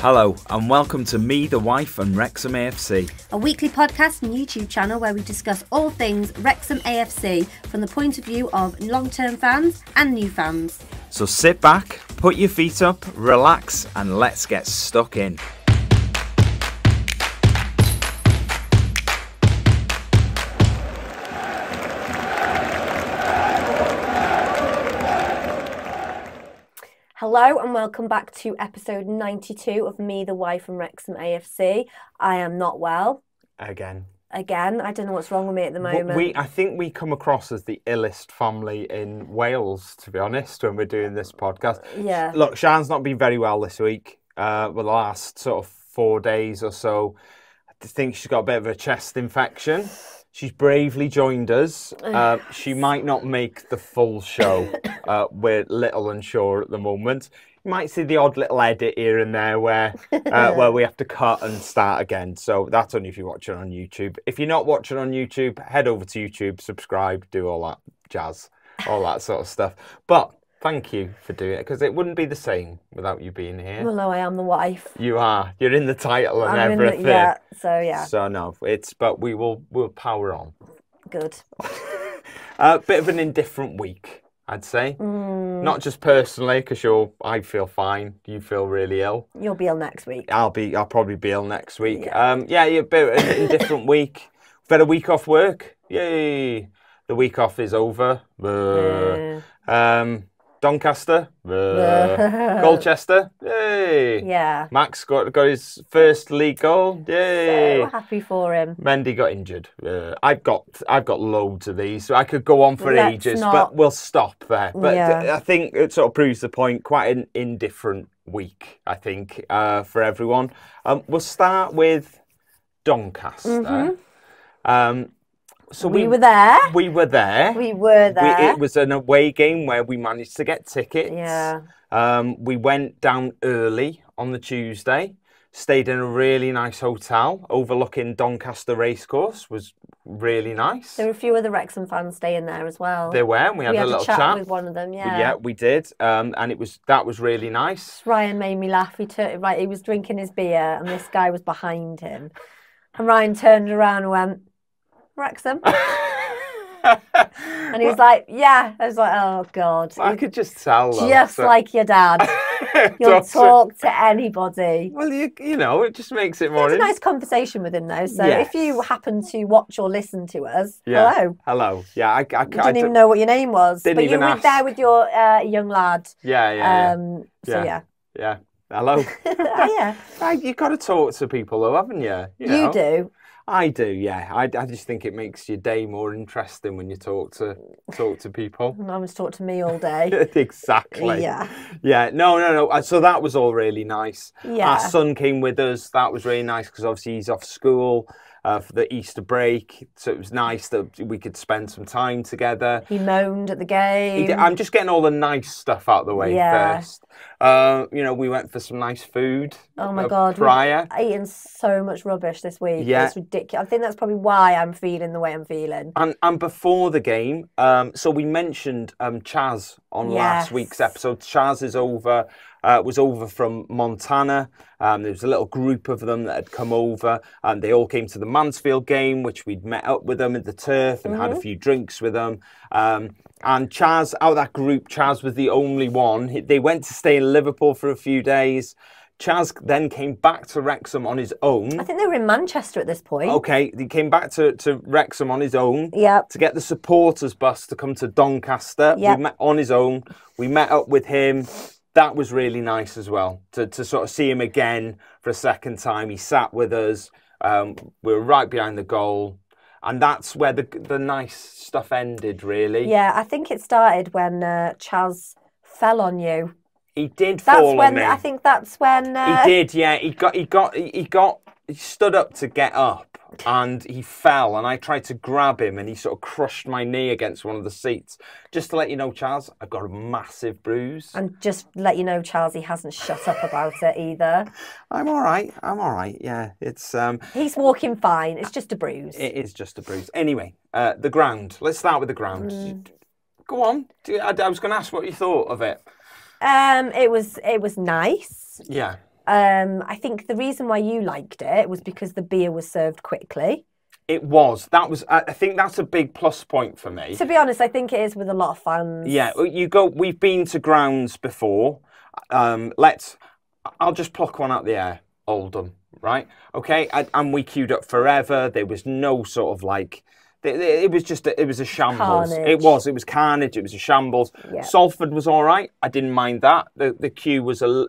Hello, and welcome to Me, the Wife, and Wrexham AFC. a weekly podcast and YouTube channel where we discuss all things Wrexham AFC from the point of view of long term fans and new fans. So sit back, put your feet up, relax, and let's get stuck in. Hello and welcome back to episode 92 of Me, the Wife from Wrexham AFC. I am not well. again. Again, I don't know what's wrong with me at the But moment. We, I think we come across as the illest family in Wales, to be honest, when we're doing this podcast. Yeah. Look, Shan's not been very well this week. Uh, the last sort of four days or so, I think she's got a bit of a chest infection. She's bravely joined us. Uh, she might not make the full show. Uh, we're little unsure at the moment. You might see the odd little edit here and there where uh, where we have to cut and start again. So that's only if you're watching on YouTube. If you're not watching on YouTube, head over to YouTube, subscribe, do all that jazz, all that sort of stuff. But thank you for doing it because it wouldn't be the same without you being here. well, no, I am the wife. You are. You're in the title and I'm in everything. the, yeah, so yeah, So no, it's but we will we'll power on. good. A uh, bit of an indifferent week, I'd say. Mm. Not just personally, because you're. I feel fine. You feel really ill. You'll be ill next week. I'll be. I'll probably be ill next week. Yeah. Um. Yeah. Yeah. A bit of an indifferent week. We've had a week off work. Yay! The week off is over. Boo. Um. Doncaster. Boo. Colchester. Yay! Yeah. Max got got his first league goal. Yay! So happy for him. Mendy got injured. Uh, I've got I've got loads of these, so I could go on for Let's ages, not- but we'll stop there. But Yeah. I think it sort of proves the point. Quite an indifferent week, I think, uh, for everyone. Um, we'll start with Doncaster. Um, so Mm-hmm. We were there. We were there. We were We- there. it was an away game where we managed to get tickets. Yeah. Um, we went down early on the Tuesday, stayed in a really nice hotel overlooking Doncaster Racecourse. Was really nice. There were a few other Wrexham fans staying there as well. There were, and we had we a had little chat, chat. with one of them. We- Yeah. yeah, we did, um, and it was that was really nice. Ryan made me laugh. He turned right. He was drinking his beer, and this guy was behind him. And Ryan turned around and went, "Wrexham," and he was like, "Yeah." I was like, "Oh God." I could just tell. though, Just so- like your dad, you'll talk to anybody. Well, you you know, it just makes it more. It's a nice conversation with him though. So Yes. if you happen to watch or listen to us, Yeah. hello. Hello. Yeah, I, I, I, I didn't even don't- know what your name was, but you even were ask. there with your uh, young lad. Yeah, yeah, Um, So Yeah. yeah, yeah, yeah. Hello. Oh, yeah, I, you got to talk to people, though, haven't you? you, know? do. I do, yeah. I, I just think it makes your day more interesting when you talk to talk to people. And I was talk to me all day. exactly. Yeah. Yeah. No, no, no. Uh, So that was all really nice. Yeah. Our son came with us. That was really nice because obviously he's off school uh, for the Easter break. So it was nice that we could spend some time together. He moaned at the He game. did- I'm just getting all the nice stuff out of the way Yeah. first. Uh, you know, we went for some nice food. Oh my uh, god, we've Prior. eaten so much rubbish this week. Yeah. It's ridiculous. I think that's probably why I'm feeling the way I'm feeling. And, and before the game, um, so we mentioned um, Chaz on last week's episode. Chaz is over, uh, was over from Montana. Um, there was a little group of them that had come over, and they all came to the Mansfield game, which we'd met up with them at the turf and had a few drinks with them. Um, and Chaz, out of that group, Chaz was the only one. They went to stay in Liverpool for a few days. Chaz then came back to Wrexham on his own. I think they were in Manchester at this point. Okay, he came back to, to Wrexham on his own Yep. to get the supporters bus to come to Doncaster. Yep. We met on his own. We met up with him. That was really nice as well to, to sort of see him again for a second time. He sat with us. Um, we were right behind the goal, and that's where the the nice stuff ended. Really, Yeah, I think it started when uh, Chaz fell on you. he did That's fall when on me. I think that's when uh, He did, yeah. He got, he got, he he got, he stood up to get up, and he fell, and I tried to grab him, and he sort of crushed my knee against one of the seats. Just to let you know, Charles, I've got a massive bruise. And just let you know, Charles, he hasn't shut up about it either. I'm all right. I'm all right. Yeah, it's um, He's walking fine. It's just a bruise. it is just a bruise. Anyway, uh, the ground. Let's start with the ground. Mm. Go on. I, I was going to ask what you thought of it. Um, it was it was nice. Yeah. Um, I think the reason why you liked it was because the beer was served quickly. It was. That was. I think that's a big plus point for me. To be honest, I think it is with a lot of fans. Yeah, you go. We've been to grounds before. Um, let's. I'll just pluck one out the air. Oldham, right? Okay, and, and we queued up forever. There was no sort of like. It, it was just. A, it was a shambles. Carnage. It was. It was carnage. It was a shambles. Yeah. Salford was all right. I didn't mind that. The the queue was a.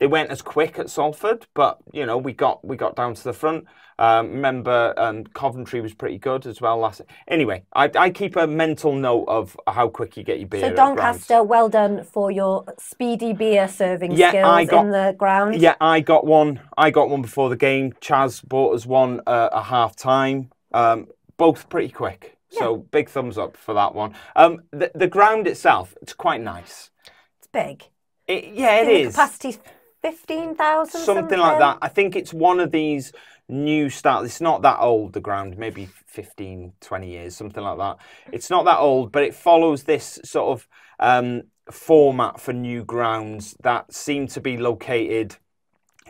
It went as quick at Salford, but you know we got we got down to the front. Um, remember, um, Coventry was pretty good as well last. Anyway, I, I keep a mental note of how quick you get your beer. So. Doncaster, well done for your speedy beer serving Yeah, skills I got- in the ground. Yeah, I got one. I got one before the game. Chaz bought us one uh, a half time. Um, both pretty quick. So big thumbs up for that one. Um, the, the ground itself, it's quite nice. It's big. It, yeah, it is. it think the is. Capacity's 15,000. Something like that. I think it's one of these new start. It's not that old, the ground, maybe 15, 20 years, something like that. It's not that old, but it follows this sort of um, format for new grounds that seem to be located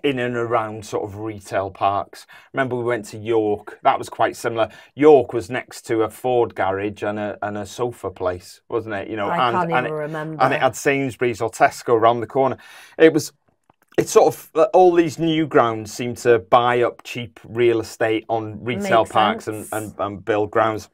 in and around sort of retail parks. Remember, we went to York. That was quite similar. York was next to a Ford garage and a and a sofa place, wasn't it? You know, I and, can't and even it, remember. and it had Sainsbury's or Tesco around the corner. It was. It's sort of uh, all these new grounds seem to buy up cheap real estate on retail Makes parks and, and, and build grounds.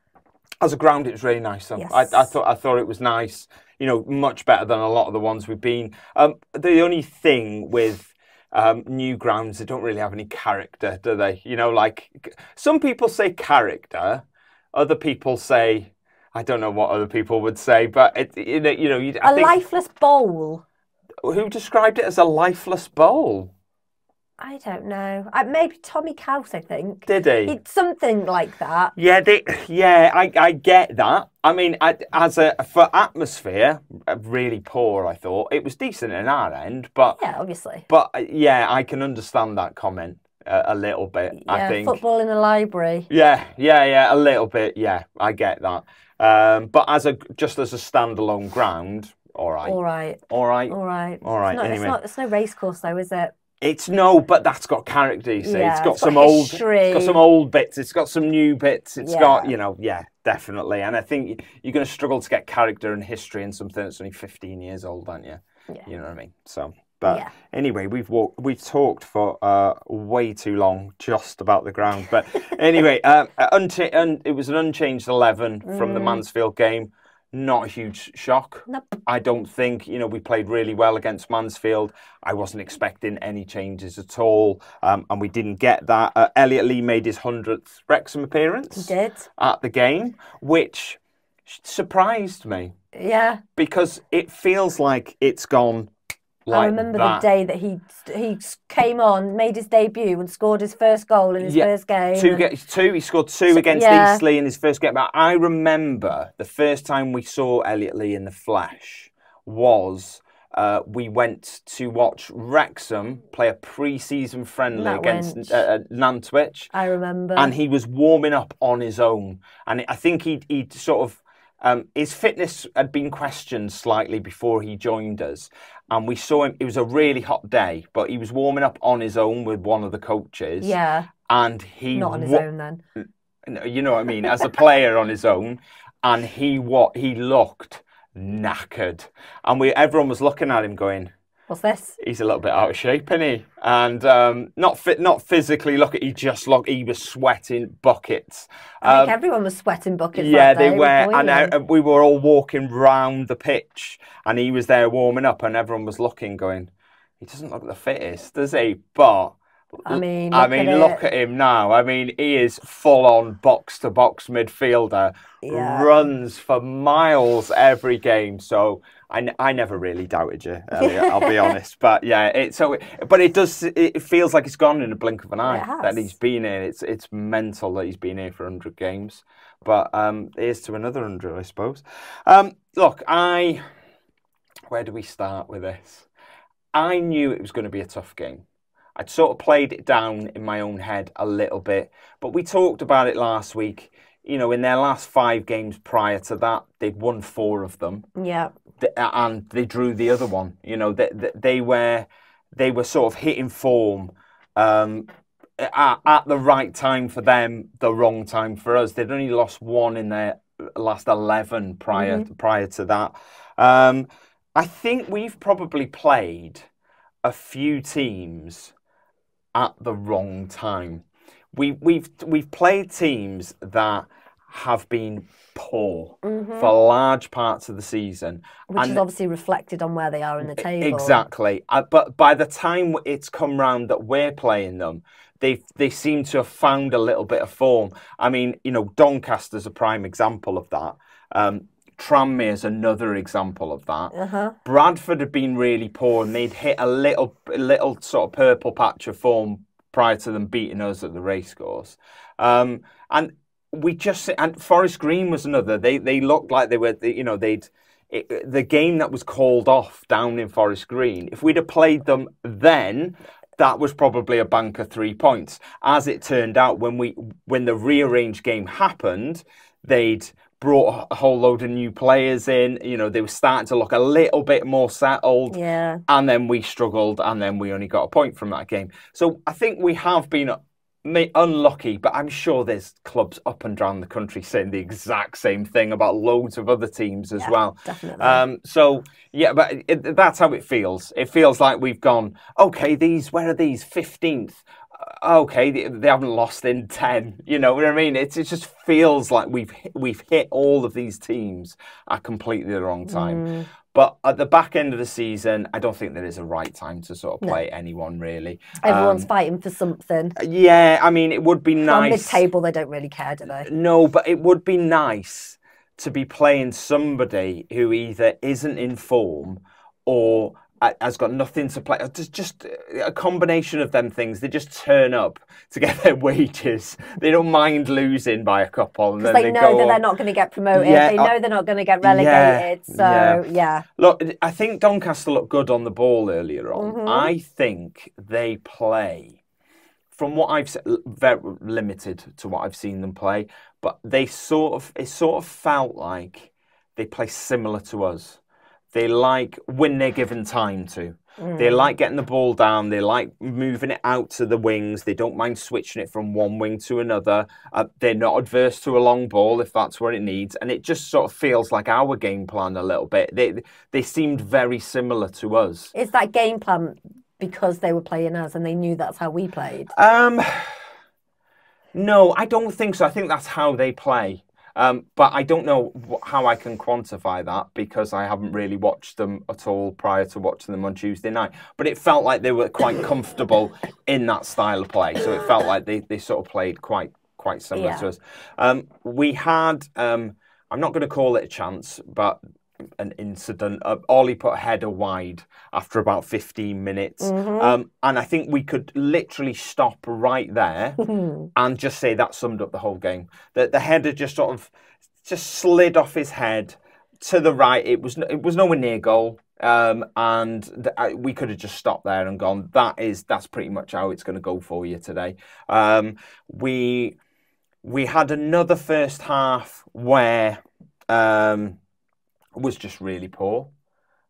As a ground, it was really nice. Yes. I, I thought I thought it was nice. You know, much better than a lot of the ones we've been. Um, the only thing with um, new grounds, they don't really have any character, do they? You know, like some people say character, other people say. I don't know what other people would say, but it, you know, you know, you, I a think lifeless bowl. Who described it as a lifeless bowl? I don't know. I, maybe Tommy Couse, I think. Did he? It's something like that. Yeah, they, yeah, I, I get that. I mean, I, as a for atmosphere, uh, really poor. I thought it was decent in our end, but Yeah, obviously. but uh, yeah, I can understand that comment uh, a little bit. I think. football in a library. Yeah, yeah, yeah, a little bit. Yeah, I get that. Um, but as a just as a standalone ground, all right, All right. all right. All right. All right, It's not, anyway. it's, not, it's no race course, though, is it? It's no, but that's got character. You see, Yeah, it's got it's got some old, it's got some old bits. It's got some new bits. It's got you know, yeah, definitely. And I think you're going to struggle to get character and history in something that's only 15 years old, aren't you? Yeah. You know what I mean? So, but Yeah. anyway, we've walked, we've talked for uh, way too long just about the ground. But anyway, um, uncha- un- it was an unchanged 11 from the Mm. Mansfield game. Not a huge shock. Nope. I don't think, you know, we played really well against Mansfield. I wasn't expecting any changes at all, um, and we didn't get that. Uh, Elliot Lee made his 100th Wrexham appearance He Did. at the game, which surprised me Yeah. because it feels like it's gone like I remember that. the day that he he came on, made his debut, and scored his first goal in his Yeah, first game. Two, and- two. He scored two against yeah. Eastleigh in his first game. But I remember the first time we saw Elliot Lee in the flesh was uh, we went to watch Wrexham play a pre-season friendly against uh, uh, Nantwich, I remember. and he was warming up on his own. And I think he'd, he'd sort of um, his fitness had been questioned slightly before he joined us, and we saw him. It was a really hot day, but he was warming up on his own with one of the coaches yeah, and he not on his wa- own then. you know what I mean, as a player on his own, and he what he looked knackered, and we everyone was looking at him going, What's this? he's a little bit out of shape, isn't he? And um, not fit, not physically. Look at he just look he was sweating buckets. I Um, think everyone was sweating buckets. yeah, they were, and uh, we were all walking round the pitch, and he was there warming up, and everyone was looking, going, he doesn't look the fittest, does he? But I mean, I look mean, at look it. at him now. I mean, he is full on box to box midfielder, Yeah. runs for miles every game. So I, n- I never really doubted you, Elliot, I'll be honest. But yeah, it so but it does it feels like it's gone in a blink of an eye that he's been here. It's it's mental that he's been here for hundred games. But um, here's to another hundred, I suppose. Um, look, I where do we start with this? I knew it was going to be a tough game. I'd sort of played it down in my own head a little bit, but we talked about it last week. You know, in their last five games prior to that, they'd won four of them, Yeah, and they drew the other one. You know, they, they, were they were sort of hitting form. Um, at, at the right time for them, the wrong time for us. They'd only lost one in their last eleven prior Mm-hmm. prior to that. Um, I think we've probably played a few teams at the wrong time. We, we've we've played teams that have been poor for large parts of the season, Mm-hmm. Which and is obviously reflected on where they are in the table. Exactly. Uh, but by the time it's come round that we're playing them, they they seem to have found a little bit of form. I mean, you know, Doncaster's a prime example of that. Um, Tranmere is another example of that. Uh-huh. Bradford had been really poor, and they'd hit a little a little sort of purple patch of form prior to them beating us at the racecourse. Um, and we just and Forest Green was another. They they looked like they were, you know, they'd it, the game that was called off down in Forest Green. If we'd have played them then, that was probably a bank of three points. As it turned out, when we when the rearranged game happened, they'd brought a whole load of new players in. You know, they were starting to look a little bit more settled Yeah. and then we struggled, and then we only got a point from that game. So I think we have been uh, unlucky, but I'm sure there's clubs up and down the country saying the exact same thing about loads of other teams as Yeah, well. definitely. Um, so yeah, but it, that's how it feels. It feels like we've gone. Okay, these where are these? Fifteenth. Okay, they, they haven't lost in ten. You know what I mean? It's, it just feels like we've hit, we've hit all of these teams at completely the wrong time. Mm. But at the back end of the season, I don't think there is a right time to sort of play anyone really. Everyone's Um, fighting for something. yeah, I mean, it would be On nice. mid-table, they don't really care, do they? No, but it would be nice to be playing somebody who either isn't in form or uh, has got nothing to play. Just, just a combination of them things. They just turn up to get their wages. They don't mind losing by a couple, and then They they, know that they're not going to get promoted. Yeah, they know they're not going to get relegated. so, yeah. yeah. Look, I think Doncaster looked good on the ball earlier on. Mm-hmm. I think they play, from what I've said, very limited to what I've seen them play, but they sort of it sort of felt like they play similar to us. They like when they're given time to. They Mm. like getting the ball down. They like moving it out to the wings. They don't mind switching it from one wing to another. Uh, they're not adverse to a long ball if that's what it needs. And it just sort of feels like our game plan a little bit. They they seemed very similar to us. Is that game plan because they were playing us and they knew that's how we played? Um, no, I don't think so. I think that's how they play. Um, but I don't know how I can quantify that because I haven't really watched them at all prior to watching them on Tuesday night. But it felt like they were quite comfortable in that style of play. So it felt like they, they sort of played quite quite similar Yeah. to us. Um, we had, um, I'm not going to call it a chance, but an incident. Uh, Ollie put a header wide after about 15 minutes. Um, and I think we could literally stop right there and just say that summed up the whole game. The, the header just sort of just slid off his head to the right. It was it was nowhere near goal. Um, and th- I- we could have just stopped there and gone. That is that's pretty much how it's going to go for you today. Um, we we had another first half where um, was just really poor.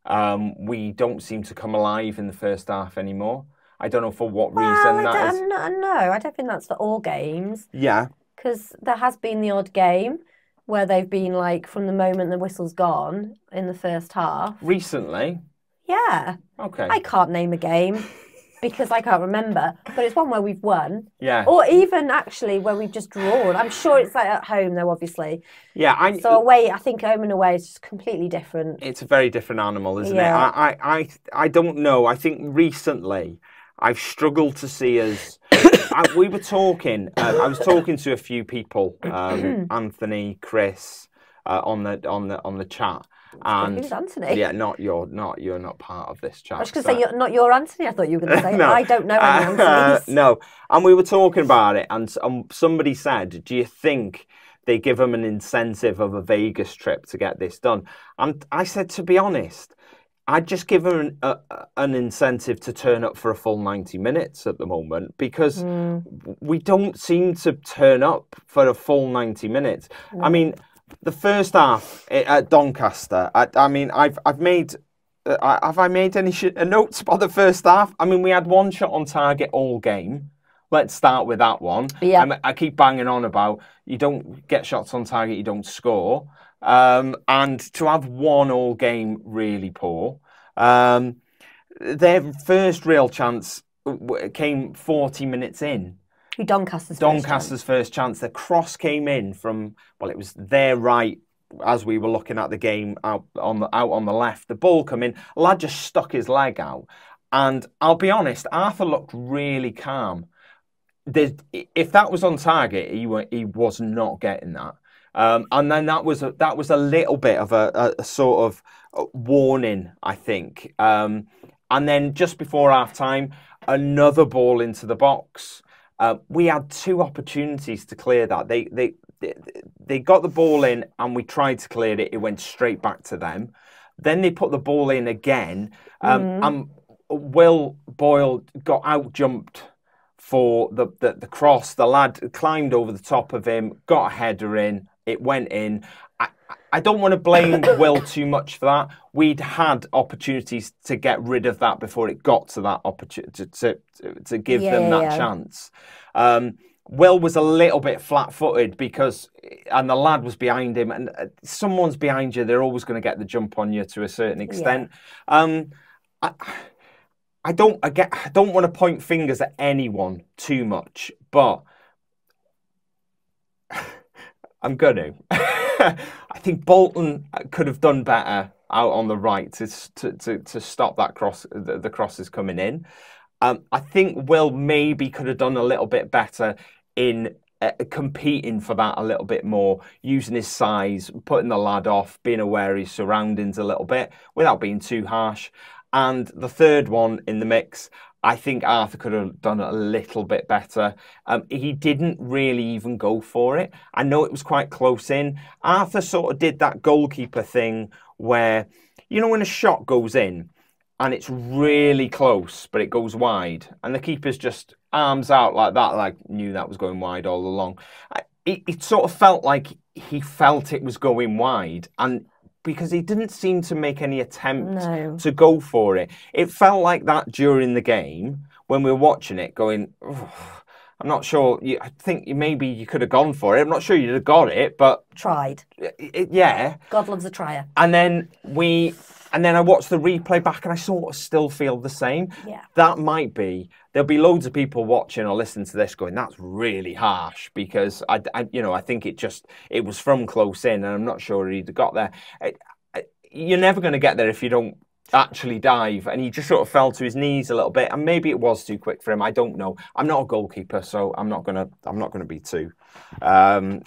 Um, we don't seem to come alive in the first half anymore. I don't know for what reason Well, I that is. no, I don't think that's for all games Yeah, because there has been the odd game where they've been like from the moment the whistle's gone in the first half. recently. Yeah, Okay. I can't name a game because I can't remember, but it's one where we've won, Yeah. or even actually where we've just drawn. I'm sure it's like at home though, obviously. Yeah. I, So away, I think home and away is just completely different. it's a very different animal, isn't Yeah. it? I, I, I, I don't know. I think recently I've struggled to see us. I, we were talking. Uh, I was talking to a few people, um, Anthony, Chris, uh, on the on the on the chat, and Who's Anthony? yeah, not your, not you're not part of this chat. I was going to so- say, you're, not your Anthony. I thought you were going to say. No. I don't know any Uh, no, and we were talking about it, and somebody said, "Do you think they give them an incentive of a Vegas trip to get this done?" And I said, to be honest, I'd just give them an, a, an incentive to turn up for a full ninety minutes at the moment because w- we don't seem to turn up for a full ninety minutes. I mean. The first half at Doncaster, I, I mean, I've I've made uh, have I made any sh- notes about the first half? I mean, we had one shot on target all game. Let's start with that one. Yeah. I, I keep banging on about you don't get shots on target, you don't score. Um, and to have one all game really poor. Um, their first real chance came 40 minutes in. Who Doncaster's first Doncaster's first chance. The cross came in from well, it was their right as we were looking at the game out on the out on the left. The ball come in. Lad just stuck his leg out, and I'll be honest, Arthur looked really calm. There's, if that was on target, he wa- he was not getting that. Um, and then that was a, that was a little bit of a, a, a sort of warning, I think. Um, and then just before half time, another ball into the box. Uh, we had two opportunities to clear that. They, they they they got the ball in and we tried to clear it. It went straight back to them. Then they put the ball in again. Um, And Will Boyle got out jumped for the, the the cross. The lad climbed over the top of him, got a header in. It went in. I, don't want to blame Will too much for that. We'd had opportunities to get rid of that before it got to that opportunity to, to, to give Yeah, them that yeah. chance. Um, Will was a little bit flat-footed because, and the lad was behind him, and uh, someone's behind you. They're always going to get the jump on you to a certain extent. Um, I, I don't, I get, I don't want to point fingers at anyone too much, but I'm going to. I think Bolton could have done better out on the right to to, to, to stop that cross, the, the crosses coming in. Um, I think Will maybe could have done a little bit better in uh, competing for that a little bit more, using his size, putting the lad off, being aware of his surroundings a little bit without being too harsh. And the third one in the mix, I think Arthur could have done it a little bit better. Um, he didn't really even go for it. I know it was quite close in. Arthur sort of did that goalkeeper thing where, you know, when a shot goes in, and it's really close, but it goes wide, and the keeper's just arms out like that, like knew that was going wide all along. It, it sort of felt like he felt it was going wide, and because he didn't seem to make any attempt No. to go for it, it felt like that during the game when we were watching it, going. I'm not sure. You, I think you, maybe you could have gone for it. I'm not sure you'd have got it, but Tried. it, it- yeah. God loves a trier. And then we, and then I watched the replay back, and I sort of still feel the same. Yeah. That might be. There'll be loads of people watching or listening to this going, "That's really harsh," because I, I you know, I think it just it was from close in, and I'm not sure he'd got there. You're never going to get there if you don't actually dive, and he just sort of fell to his knees a little bit, and maybe it was too quick for him. I don't know. I'm not a goalkeeper, so I'm not gonna. I'm not gonna be too. Um,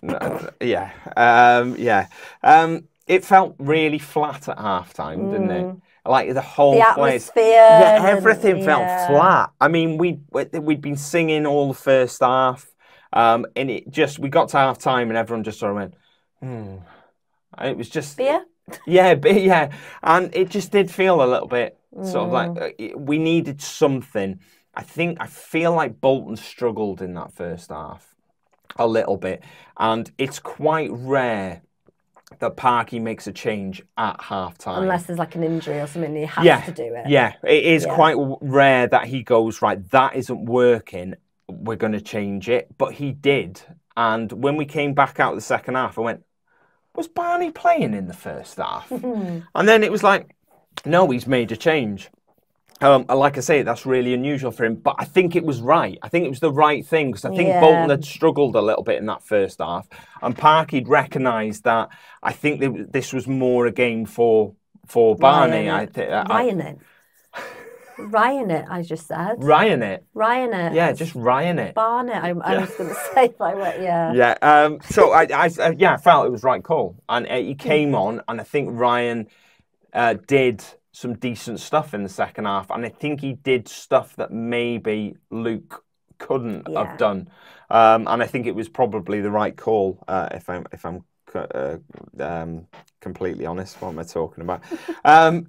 yeah, um, yeah. Um, it felt really flat at half time, didn't it? Like the whole Mm. The place. atmosphere Yeah, and- everything felt yeah. flat. I mean, we we'd been singing all the first half, um, and it just we got to half time, and everyone just sort of went, hmm. And it was just Beer? yeah, but yeah, and it just did feel a little bit sort of like Mm. uh, we needed something. I think I feel like Bolton struggled in that first half a little bit, and it's quite rare that Parky makes a change at half time. Unless there's like an injury or something, he has yeah, to do it. yeah, it is Yeah. quite rare that he goes right. That isn't working. We're going to change it, but he did. And when we came back out the second half, I went, "Was Barney playing in the first half?" and then it was like, "No, he's made a change." Um, like I say, that's really unusual for him, but I think it was right. I think it was the right thing because I think Yeah. Bolton had struggled a little bit in that first half, and Parky'd recognised that. I think this was more a game for for Barney. I Ryan think it. Ryan it. Ryan it, I just said. Ryan it. Ryan it. Yeah, just Ryan it. Barnett, I, I was going to say, I went, yeah. Yeah. Um, so I, I, uh, yeah, I felt it was right call, and uh, he came on, and I think Ryan uh, did some decent stuff in the second half, and I think he did stuff that maybe Luke couldn't Yeah. have done, um, and I think it was probably the right call, uh, if I'm if I'm uh, um, completely honest. What am I talking about? um,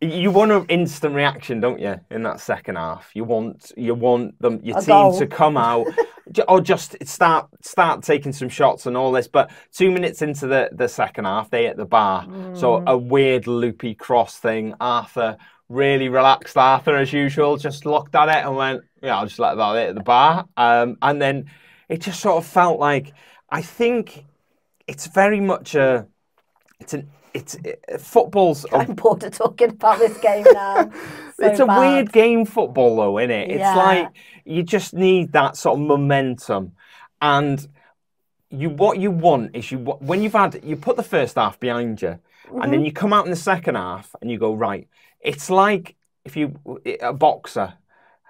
you want an instant reaction, don't you? In that second half, you want you want them your A team goal. to come out or just start start taking some shots and all this. But two minutes into the the second half, they hit the bar. So Mm. a weird loopy cross thing. Arthur really relaxed. Arthur, as usual, just looked at it and went, "Yeah, I'll just let that hit the bar." Um, and then it just sort of felt like I think it's very much a it's an it's it, football's a I'm bored of talking about this game now. So it's a bad. weird game football though isn't it it's like you just need that sort of momentum and you what you want is you when you've had you put the first half behind you and Mm-hmm. then you come out in the second half and you go right it's like if you a boxer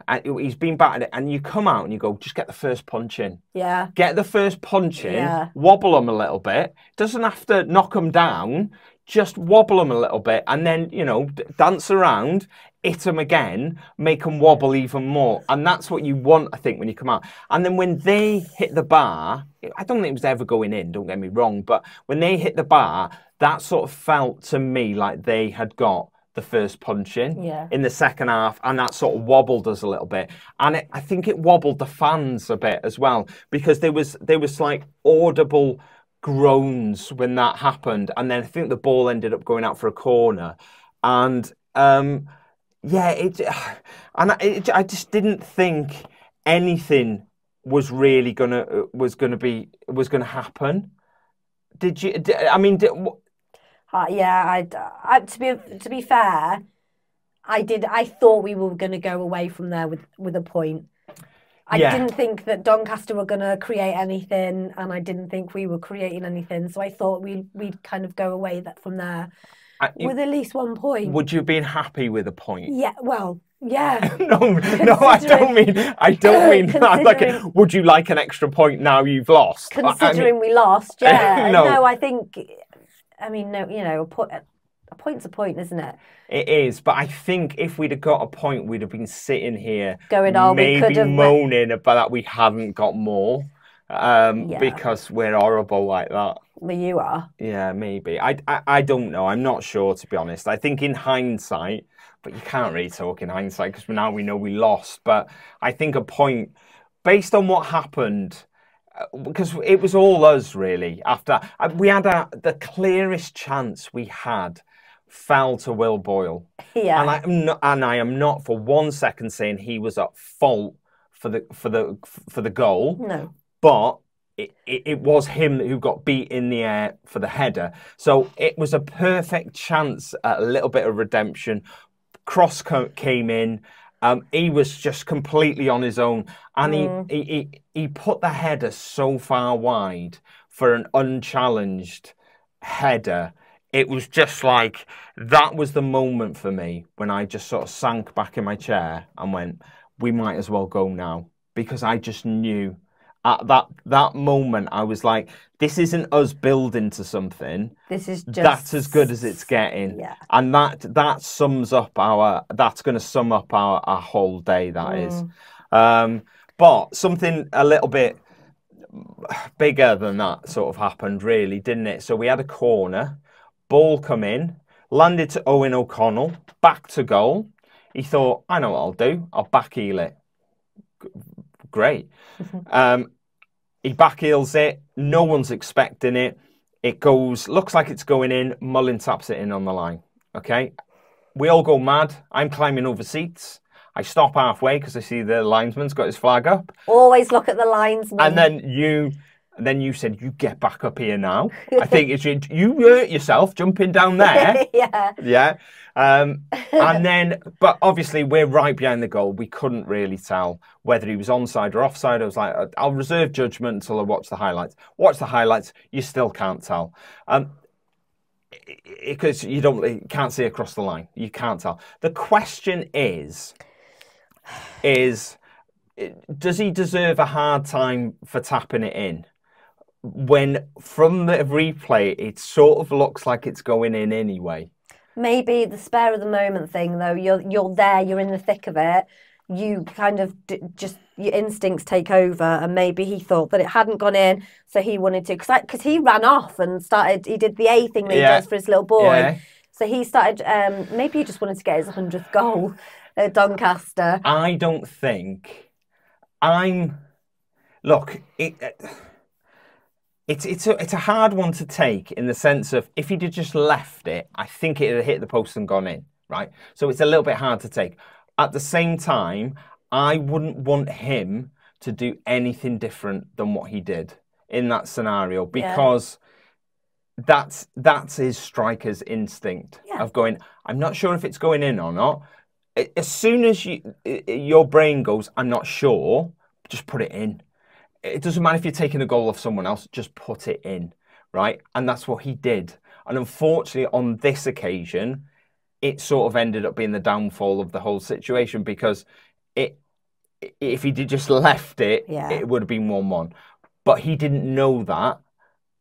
and he's been battered and you come out and you go just get the first punch in Yeah. get the first punch in, Yeah. wobble them a little bit. Doesn't have to knock them down, just wobble them a little bit, and then you know d- dance around, hit them again, make them wobble even more, and that's what you want, I think, when you come out. And then when they hit the bar, I don't think it was ever going in. Don't get me wrong, but when they hit the bar, that sort of felt to me like they had got. The first punch in Yeah. in the second half, and that sort of wobbled us a little bit. And it, I think it wobbled the fans a bit as well because there was there was like audible groans when that happened, and then I think the ball ended up going out for a corner, and um, yeah, it and I, it, I just didn't think anything was really gonna was gonna be was gonna happen. Did you? Did, I mean, did, Uh, yeah, I, I to be to be fair, I did. I thought we were going to go away from there with with a point. I Yeah. didn't think that Doncaster were going to create anything, and I didn't think we were creating anything. So I thought we we'd kind of go away that from there I, with at least one point. would you have been happy with a point? yeah, well, yeah, No, no, I don't mean. I don't mean that. Like, would you like an extra point now you've lost? I- I mean- considering we lost. Yeah, No. no. I think. I mean, no, you know, a, po- a point's a point, isn't it? It is, but I think if we'd have got a point, we'd have been sitting here Going, "Oh, we maybe could have- moaning about that we haven't got more um, Yeah. because we're horrible like that. Well, you are. Yeah, maybe. I, I I don't know. I'm not sure to be honest. I think in hindsight, but you can't really talk in hindsight because now we know we lost. But I think a point based on what happened. Because it was all us really. After uh, we had the clearest chance we had, fell to Will Boyle. Yeah. And I am not, and I am not for one second saying he was at fault for the for the for the goal, no. but it, it, it was him who got beat in the air for the header. So it was a perfect chance at a little bit of redemption. Cross came in. Um, he was just completely on his own, and he, he he he put the header so far wide for an unchallenged header. It was just like that was the moment for me when I just sort of sank back in my chair and went, "We might as well go now," because I just knew at that that moment I was like, "This isn't us building to something." This is just. that's as good as it's getting. Yeah. And that that sums up our that's going to sum up our, our whole day That is, Um, but something a little bit bigger than that sort of happened really, didn't it? So we had a corner, ball come in, landed to Eoghan O'Connell, back to goal. He thought, I know what I'll do. I'll back heel it. G- Great. um, he back heels it. No one's expecting it. It goes, looks like it's going in. Mullin taps it in on the line. Okay. We all go mad. I'm climbing over seats. I stop halfway because I see the linesman's got his flag up. Always look at the lines. And then you, and then you said, "You get back up here now." I think it's you, you hurt yourself jumping down there. yeah. yeah. Um, and then, but obviously we're right behind the goal. We couldn't really tell whether he was onside or offside. I was like, "Uh, I'll reserve judgment until I watch the highlights. Watch the highlights. You still can't tell. Um, because you don't you can't see across the line you can't tell the question is is does he deserve a hard time for tapping it in when from the replay it sort of looks like it's going in anyway Maybe the spare of the moment thing, though. You're you're there. You're in the thick of it. you kind of d- just your instincts take over, and maybe he thought that it hadn't gone in, so he wanted to because because he ran off and started. He did the A thing that Yeah. he does for his little boy. Yeah. So he started. Um, maybe he just wanted to get his hundredth goal at Doncaster. I don't think I'm. Look, it, it's it's a it's a hard one to take in the sense of if he'd have just left it, I think it'd have hit the post and gone in, right? So it's a little bit hard to take. At the same time, I wouldn't want him to do anything different than what he did in that scenario because that's that's his striker's instinct Yeah. of going. I'm not sure if it's going in or not. As soon as you your brain goes, I'm not sure, just put it in. It doesn't matter if you're taking a goal off someone else, just put it in, right? And that's what he did. And unfortunately, on this occasion, it sort of ended up being the downfall of the whole situation because it if he did just left it, Yeah. it would have been one-one. But he didn't know that.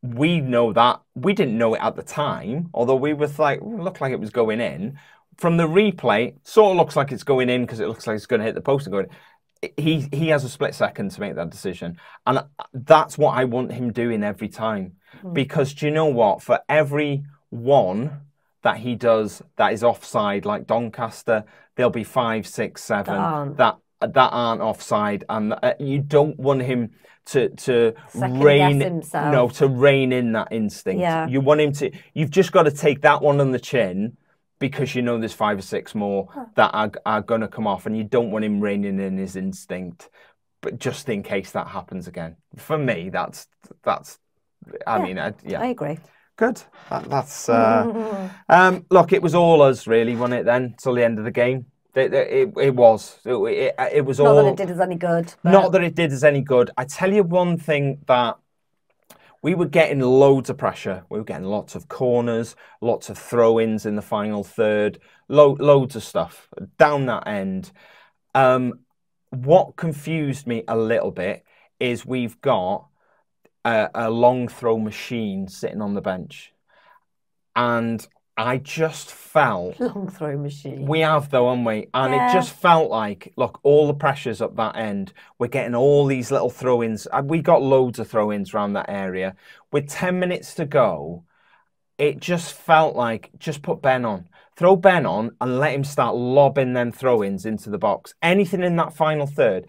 We know that. We didn't know it at the time, although we were like, looked like it was going in. From the replay, sort of looks like it's going in because it looks like it's going to hit the post and going. in. He he has a split second to make that decision, and that's what I want him doing every time. Because do you know what? For every one that he does that is offside, like Doncaster, there'll be five, six, seven aren't. that that aren't offside, and uh, you don't want him to to Second rein himself. no to rein in that instinct. Yeah. You want him to. You've just got to take that one on the chin because you know there's five or six more that are are going to come off, and you don't want him reining in his instinct. But just in case that happens again, for me, that's that's. I mean, I, yeah, I agree. good. That, that's. Uh, um, look, it was all us really, wasn't it? Then till the end of the game, it it, it, was. It, it, it was Not all. that it did us any good. But Not that it did us any good. I tell you one thing that we were getting loads of pressure. We were getting lots of corners, lots of throw-ins in the final third, lo- loads of stuff down that end. Um, what confused me a little bit is we've got a, a long throw machine sitting on the bench, and I just felt long throw machine. we have though, haven't we? And Yeah. it just felt like, look, all the pressures up that end. We're getting all these little throw-ins. Uh, We got loads of throw-ins around that area. With ten minutes to go, it just felt like just put Ben on, throw Ben on, and let him start lobbing them throw-ins into the box. Anything in that final third.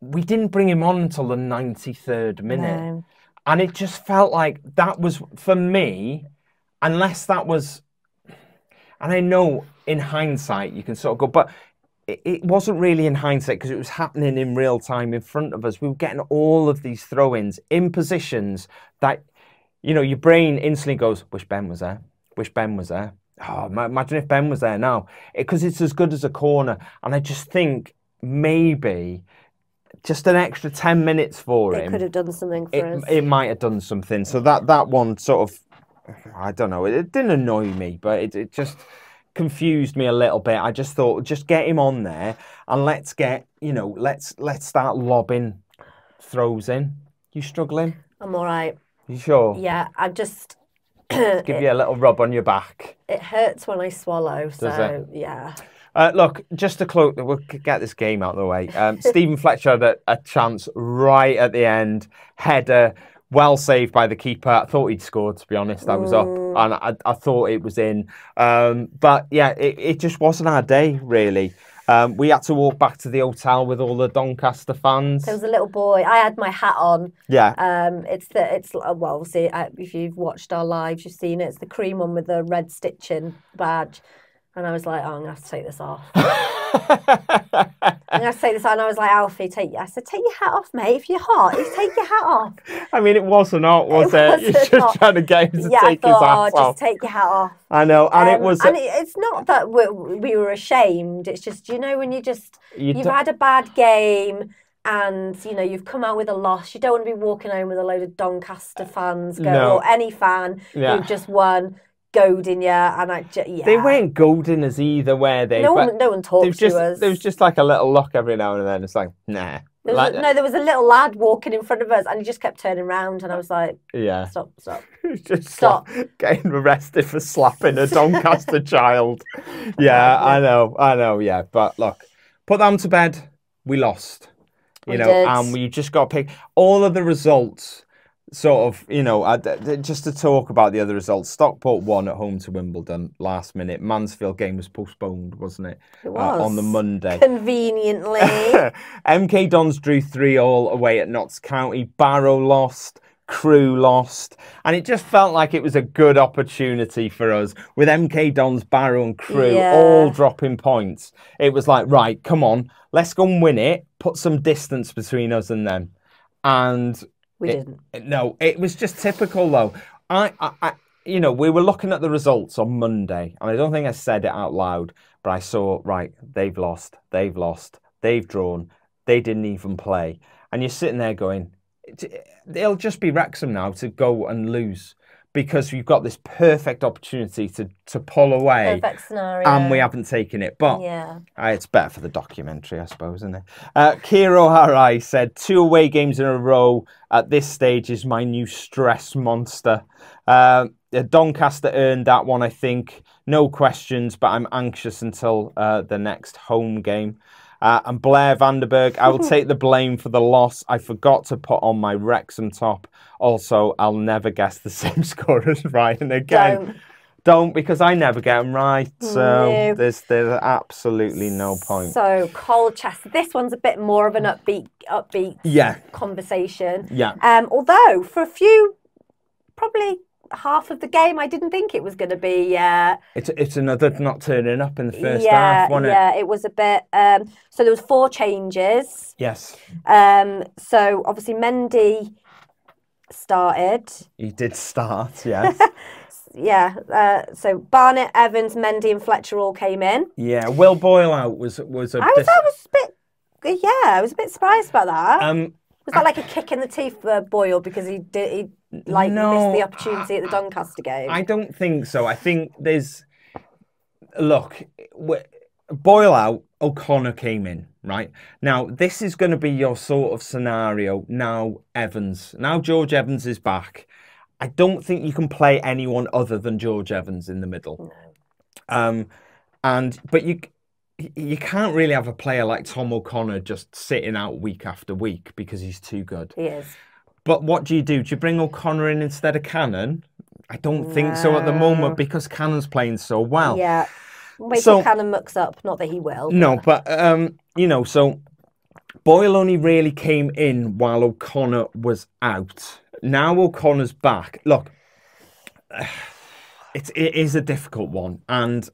We didn't bring him on until the ninety-third minute. No. And it just felt like that was for me, unless that was, and I know in hindsight you can sort of go, but it, it wasn't really in hindsight because it was happening in real time in front of us. We were getting all of these throw ins in positions that, you know, your brain instantly goes, wish Ben was there, wish Ben was there. Oh, imagine if Ben was there now. Because it's as good as a corner. And I just think maybe just an extra 10 minutes for It him could have done something for it, us. it might have done something. So that that one sort of, I don't know. It, it didn't annoy me, but it, it just confused me a little bit. I just thought, just get him on there and let's get, you know, let's let's start lobbing throws in. You struggling? I'm all right. You sure? Yeah, I just. Give you a little rub on your back. It hurts when I swallow, so yeah. Uh, look, just to close, we'll get this game out of the way. Um, Steven Fletcher had a, a chance right at the end, header, well saved by the keeper. I thought he'd scored, to be honest. I was up and I, I thought it was in. Um, but yeah, it, it just wasn't our day, really. Um, we had to walk back to the hotel with all the Doncaster fans. There was a little boy. I had my hat on. Yeah. Um, it's the it's uh, well, obviously, uh, if you've watched our lives, you've seen it. It's the cream one with the red stitching badge, and I was like, oh, I'm gonna have to take this off. I'm gonna have to take this off, and I was like, Alfie, take. I said, take your hat off, mate. If you're hot, just take your hat off. I mean, it wasn't hot, was it? It You're just hot. trying to get him to yeah, I take his thought, hat oh, off. just take your hat off. I know, and it Um, was. and it, it's not that we, we were ashamed. It's just you know when you just You you've had a bad game and you know you've come out with a loss. You don't want to be walking home with a load of Doncaster fans go No. or any fan Yeah. who've just won, goading you. And I ju- yeah, They weren't golden as either, were they? No one, no one talks was just to us. there was just like a little look every now and then. It's like, nah. There was Like- no, there was a little lad walking in front of us, and he just kept turning around, and I was like, yeah. "Stop, stop!" just Stop. getting arrested for slapping a Doncaster child. Yeah, I know, I know. Yeah, but look, put them to bed. we lost. You We know, did. and we just got to pick all of the results. Sort of, you know, th- just to talk about the other results. Stockport won at home to Wimbledon last minute. Mansfield game was postponed, wasn't it? It Uh, on the. Monday. Conveniently. MK Dons drew three all away at Notts County. Barrow lost. Crewe lost, and it just felt like it was a good opportunity for us with MK Dons, Barrow, and Crewe Yeah. all dropping points. It was like, right, come on, let's go and win it. Put some distance between us and them. And we it- didn't. no, it was just typical though. I, I, I, you know, we were looking at the results on Monday, and I don't think I said it out loud, but I saw right, they've lost, they've lost, they've drawn, they didn't even play, and you're sitting there going, "It- it'll just be Wrexham now to go and lose because we've got this perfect opportunity to to pull away, Perfect scenario. and we haven't taken it. But Yeah. uh, it's better for the documentary, I suppose, isn't it? Uh, Kiro Harai said, two away games in a row at this stage is my new stress monster. Uh, Doncaster earned that one, I think. No questions, but I'm anxious until uh, the next home game. Uh, and Blair Vanderberg, I will take the blame for the loss. I forgot to put on my Wrexham top. Also, I'll never guess the same score as Ryan again. Don't. Don't because I never get them right. So No. there's there's absolutely no point. So Colchester. This one's a bit more of an upbeat, upbeat yeah, conversation. yeah. Um, although for a few, probably half of the game, I didn't think it was going to be. Uh, It's it's another not turning up in the first yeah, half, wasn't it? yeah, it was a bit. Um, so there was four changes. Yes, Um, so obviously Mendy started. he did start. Yes, Yeah. Uh, so Barnett, Evans, Mendy, and Fletcher all came in. yeah. Will Boyle out was was a I was, I was a bit. Yeah, I was a bit surprised about that. um. was that like a kick in the teeth for Boyle because he did he like No, missed the opportunity at the Doncaster game? I don't think so. I think there's look, Boyle out, O'Connor came in, right? Now, this is going to be your sort of scenario. Now, Evans. Now, George Evans is back. I don't think you can play anyone other than George Evans in the middle. Um, and but you you can't really have a player like Tom O'Connor just sitting out week after week because he's too good. He is. But what do you do? Do you bring O'Connor in instead of Cannon? I don't think so at the moment because Cannon's playing so well. Yeah. Wait So- till Cannon mucks up. Not that he will. No, but um, you know, so Boyle only really came in while O'Connor was out. Now O'Connor's back. Look, it's it is a difficult one, and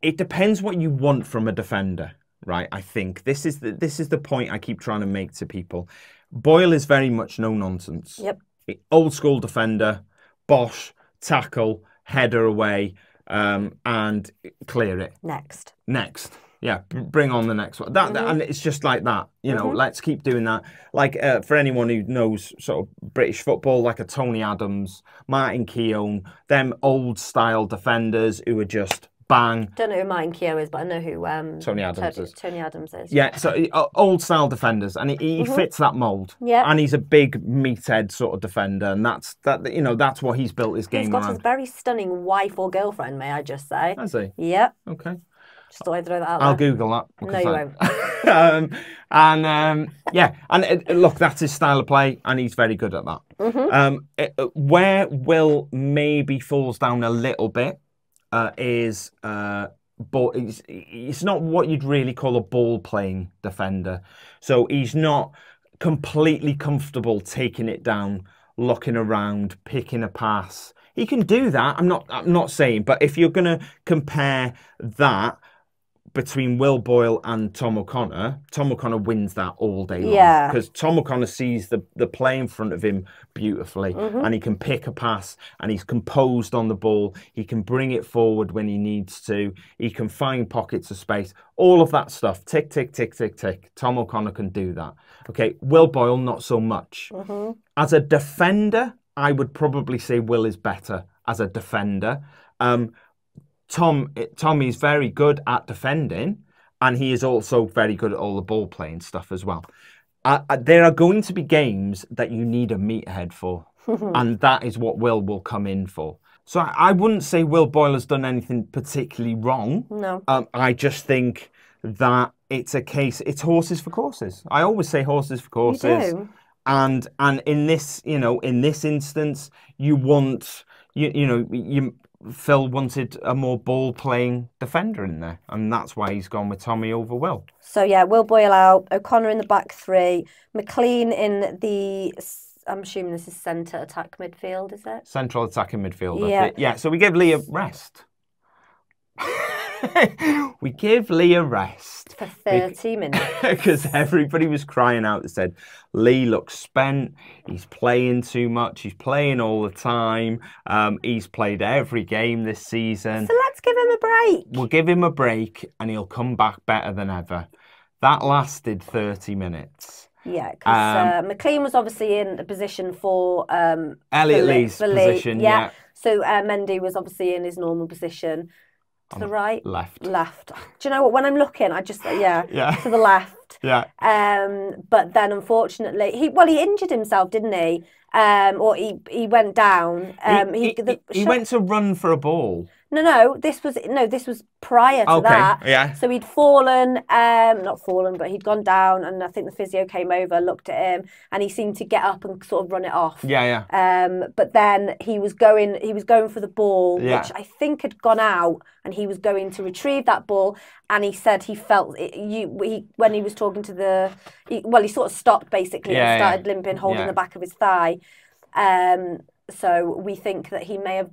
it depends what you want from a defender, right? I think this is the this is the point I keep trying to make to people. Boyle is very much no nonsense. Yep. Old school defender, Bosch, tackle, header away, um, and clear it Next. next. Yeah, bring on the next one. That, that- and it's just like that. You know, let's keep doing that. Like uh, for anyone who knows sort of British football, like a Tony Adams, Martin Keown, them old style defenders who are just bang. Don't know who Martin Keogh is, but I know who um, Tony Adams Tony, is. Tony Adams is. Yeah, so uh, old style defenders, and he, he fits that mold. Yeah. and he's a big meathead sort of defender, and that's that. You know, that's what he's built his game He's got his very stunning wife or girlfriend, may I just say. Has he? Yep. Okay, Just thought I'd throw that out I'll there. Google that. No, you I- won't. um, and um, yeah, and uh, look, that's his style of play, and he's very good at that. Mm-hmm. Um, it- uh, where Will maybe falls down a little bit uh, is, uh, but it's, it's not what you'd really call a ball playing defender. So he's not completely comfortable taking it down, looking around, picking a pass. He can do that. I'm not. I'm not saying, but if you're going to compare that between Will Boyle and Tom O'Connor, Tom O'Connor wins that all day long. Yeah. Because Tom O'Connor sees the, the play in front of him beautifully and he can pick a pass and he's composed on the ball. He can bring it forward when he needs to. He can find pockets of space. All of that stuff. Tick, tick, tick, tick, tick. Tom O'Connor can do that. Okay. Will Boyle, not so much. As a defender, I would probably say Will is better as a defender. Um, Tom Tom is very good at defending, and he is also very good at all the ball playing stuff as well. Uh, uh, there are going to be games that you need a meathead for, and that is what Will will come in for. So I, I wouldn't say Will Boyle has done anything particularly wrong. No. Um, I just think that it's a case. It's horses for courses. I always say horses for You courses. do. and and in this you know in this instance you want you you know you Phil wanted a more ball playing defender in there and that's why he's gone with Tommy over Will. So yeah, Will Boyle out, O'Connor in the back three, McClean in the. I'm assuming this is centre attack midfield, is it? Central attacking midfielder. Yeah. Yeah, so we give Lee a rest. we give Lee a rest. For 30 minutes. because everybody was crying out and said Lee looks spent. He's playing too much. He's playing all the time. Um, he's played every game this season. So let's give him a break. We'll give him a break, and he'll come back better than ever. That lasted thirty minutes. Yeah, because Um, uh, McClean was obviously in the position for um, Elliot for Lee's for Lee, position, yeah. So uh, Mendy was obviously in his normal position to the right, Left. left. Do you know what? When I'm looking, I just yeah, Yeah. to the left. Yeah. Um, but then unfortunately, he well he injured himself, didn't he? Um, or he he went down. Um, he, he- the he shot- went to run for a ball. No, no, this was no, this was prior to Okay, that. yeah. So he'd fallen, um, not fallen, but he'd gone down, and I think the physio came over, looked at him, and he seemed to get up and sort of run it off. Yeah, yeah. Um, but then he was going, he was going for the ball, Yeah. which I think had gone out, and he was going to retrieve that ball, and he said he felt it, you he when he was talking to the, he, well, he sort of stopped basically Yeah, and yeah. started limping, holding Yeah. the back of his thigh. Um, so we think that he may have